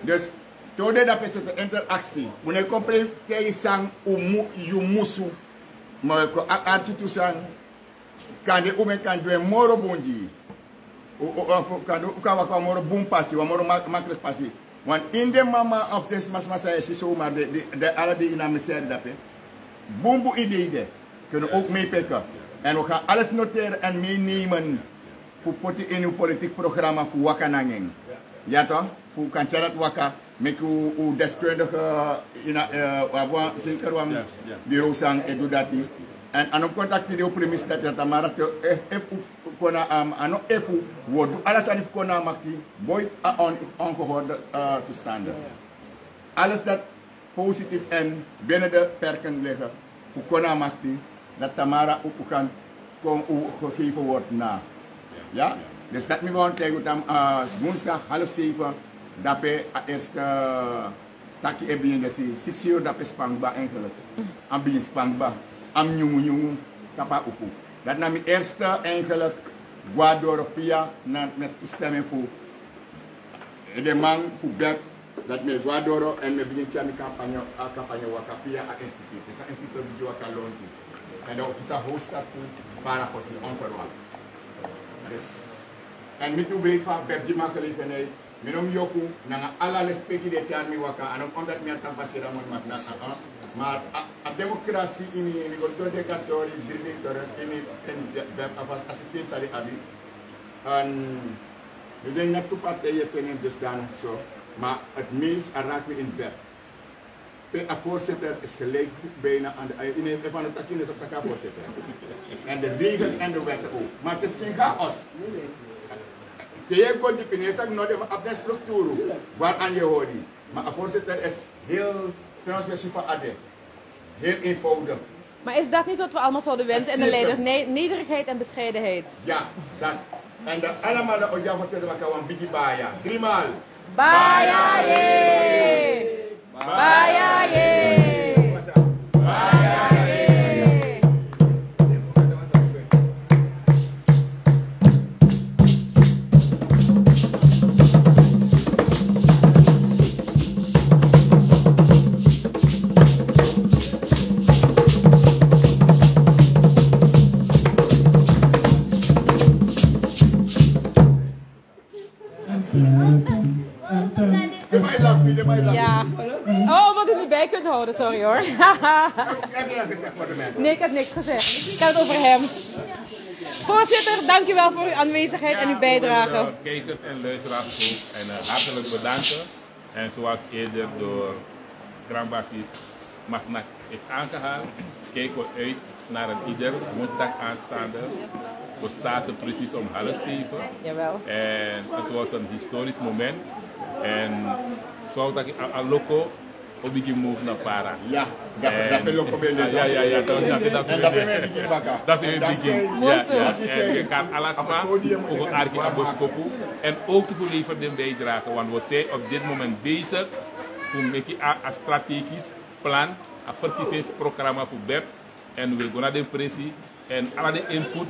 Dus Tode dat is de interactie. Wanneer je komt tegen sang je musu. Maar je arti tu sang. Kan de ume kan doen moro bonji. Kan do kan wakwa moro boom passi, wa moro makres passi. Want in de mama of this mas masa is zo maar de de de alle die in amisère dat hè. Kunnen ook meepikken. En we gaan alles noteren en meenemen voor poten in uw politiek programma voor Wakananging. Ja toch? Voor Kancharat Waka met uw, uw deskundige in uh, zeker wat bureau sang en doe dat en aan op contact die op premis dat je tamara te ef kona am ano efu wodu alles aan kona makti boy on ongehoorde uh, toestanden alles dat positief en binnen de perken liggen voor kona makti dat tamara ook kan kon gegeven wordt na. Ja. Dus dat me gewoon tegen tam uh, woensdag half zeven dape eerste taki e bien desi six year dape spangba eigenlijk. Am bi spangba. Am nyungu nyungu kapa uku. Dat na mi eerste eigenlijk guadoro via na met toestemming voor de man voor bek dat me guadoro en me begin chami campagne a campagne waka via a instituut. Is a instituut bi waka lonti en dan is a host dat voor para fosi onverwacht dus en mi tu break van beb di makelijkheid minom yoku nanga ala respecti de tiarmi waka. Anom omdat mi atam pasira mon matna a maar a democratie ini ni go to de gatori director ini en beb avas assistem sari abi en we denk net toe partijen vinden dus daarna zo maar het meest raakt me in bed de voorzitter is gelijk bijna aan de in een van de takken is op de voorzitter en de regels en de wetten ook maar het is geen chaos je komt die pinesa even op de structuur waaraan je hoort. Maar een voorzitter is heel transmissie van Ade. Heel eenvoudig. Maar is dat niet wat we allemaal zouden wensen in de leider? Ne nederigheid en bescheidenheid. Ja, dat. En dat allemaal de wat kan bigi baya. Driemaal. Baya ye. Baya ye. Hoor. Heb je dat gezegd voor de mensen? Nee, ik heb niks gezegd. Ik heb het over hem. Voorzitter, dankjewel voor uw aanwezigheid en uw bijdrage. Ja, kijkers en luisteraars ook. En uh, hartelijk bedanken. En zoals eerder door Grandbassi Magnak is aangehaald, kijken we uit naar een ieder woensdag aanstaande. We starten precies om half zeven. Jawel. En het was een historisch moment. En zoals dat ik al loco, die move naar para. Ja, dat ben loco ben Ja, ja, ja, dat dat dat En dat ben je dat is het begin. Ja, ja. En je kan alles maar over Arki Aboskopu. En ook te geleverde bijdrage, want we zijn op dit moment bezig om een strategisch plan, een verkiezingsprogramma voor BEP. En we gaan naar de pressie en alle de input,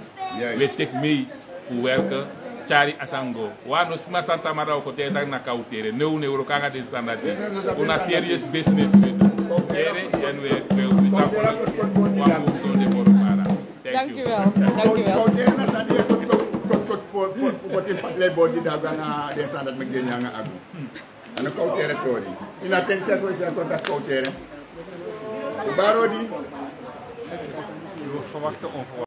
we take mee voor werken. Chari Asango. Wano sima Santa Mara ko te dag na kautere. No ne uro kanga de standard. Una serious business with Tere en we we we sa ko wa mo so de por para. Dank u wel. Dank u wel. Kau na sa dia kot kot kot kot pot pot pot in pat le body da nga de standard me genya nga agu. Ano kau tere tori. Ina tensa ko sa kontak kau tere. Barodi. Je verwacht de onverwachte.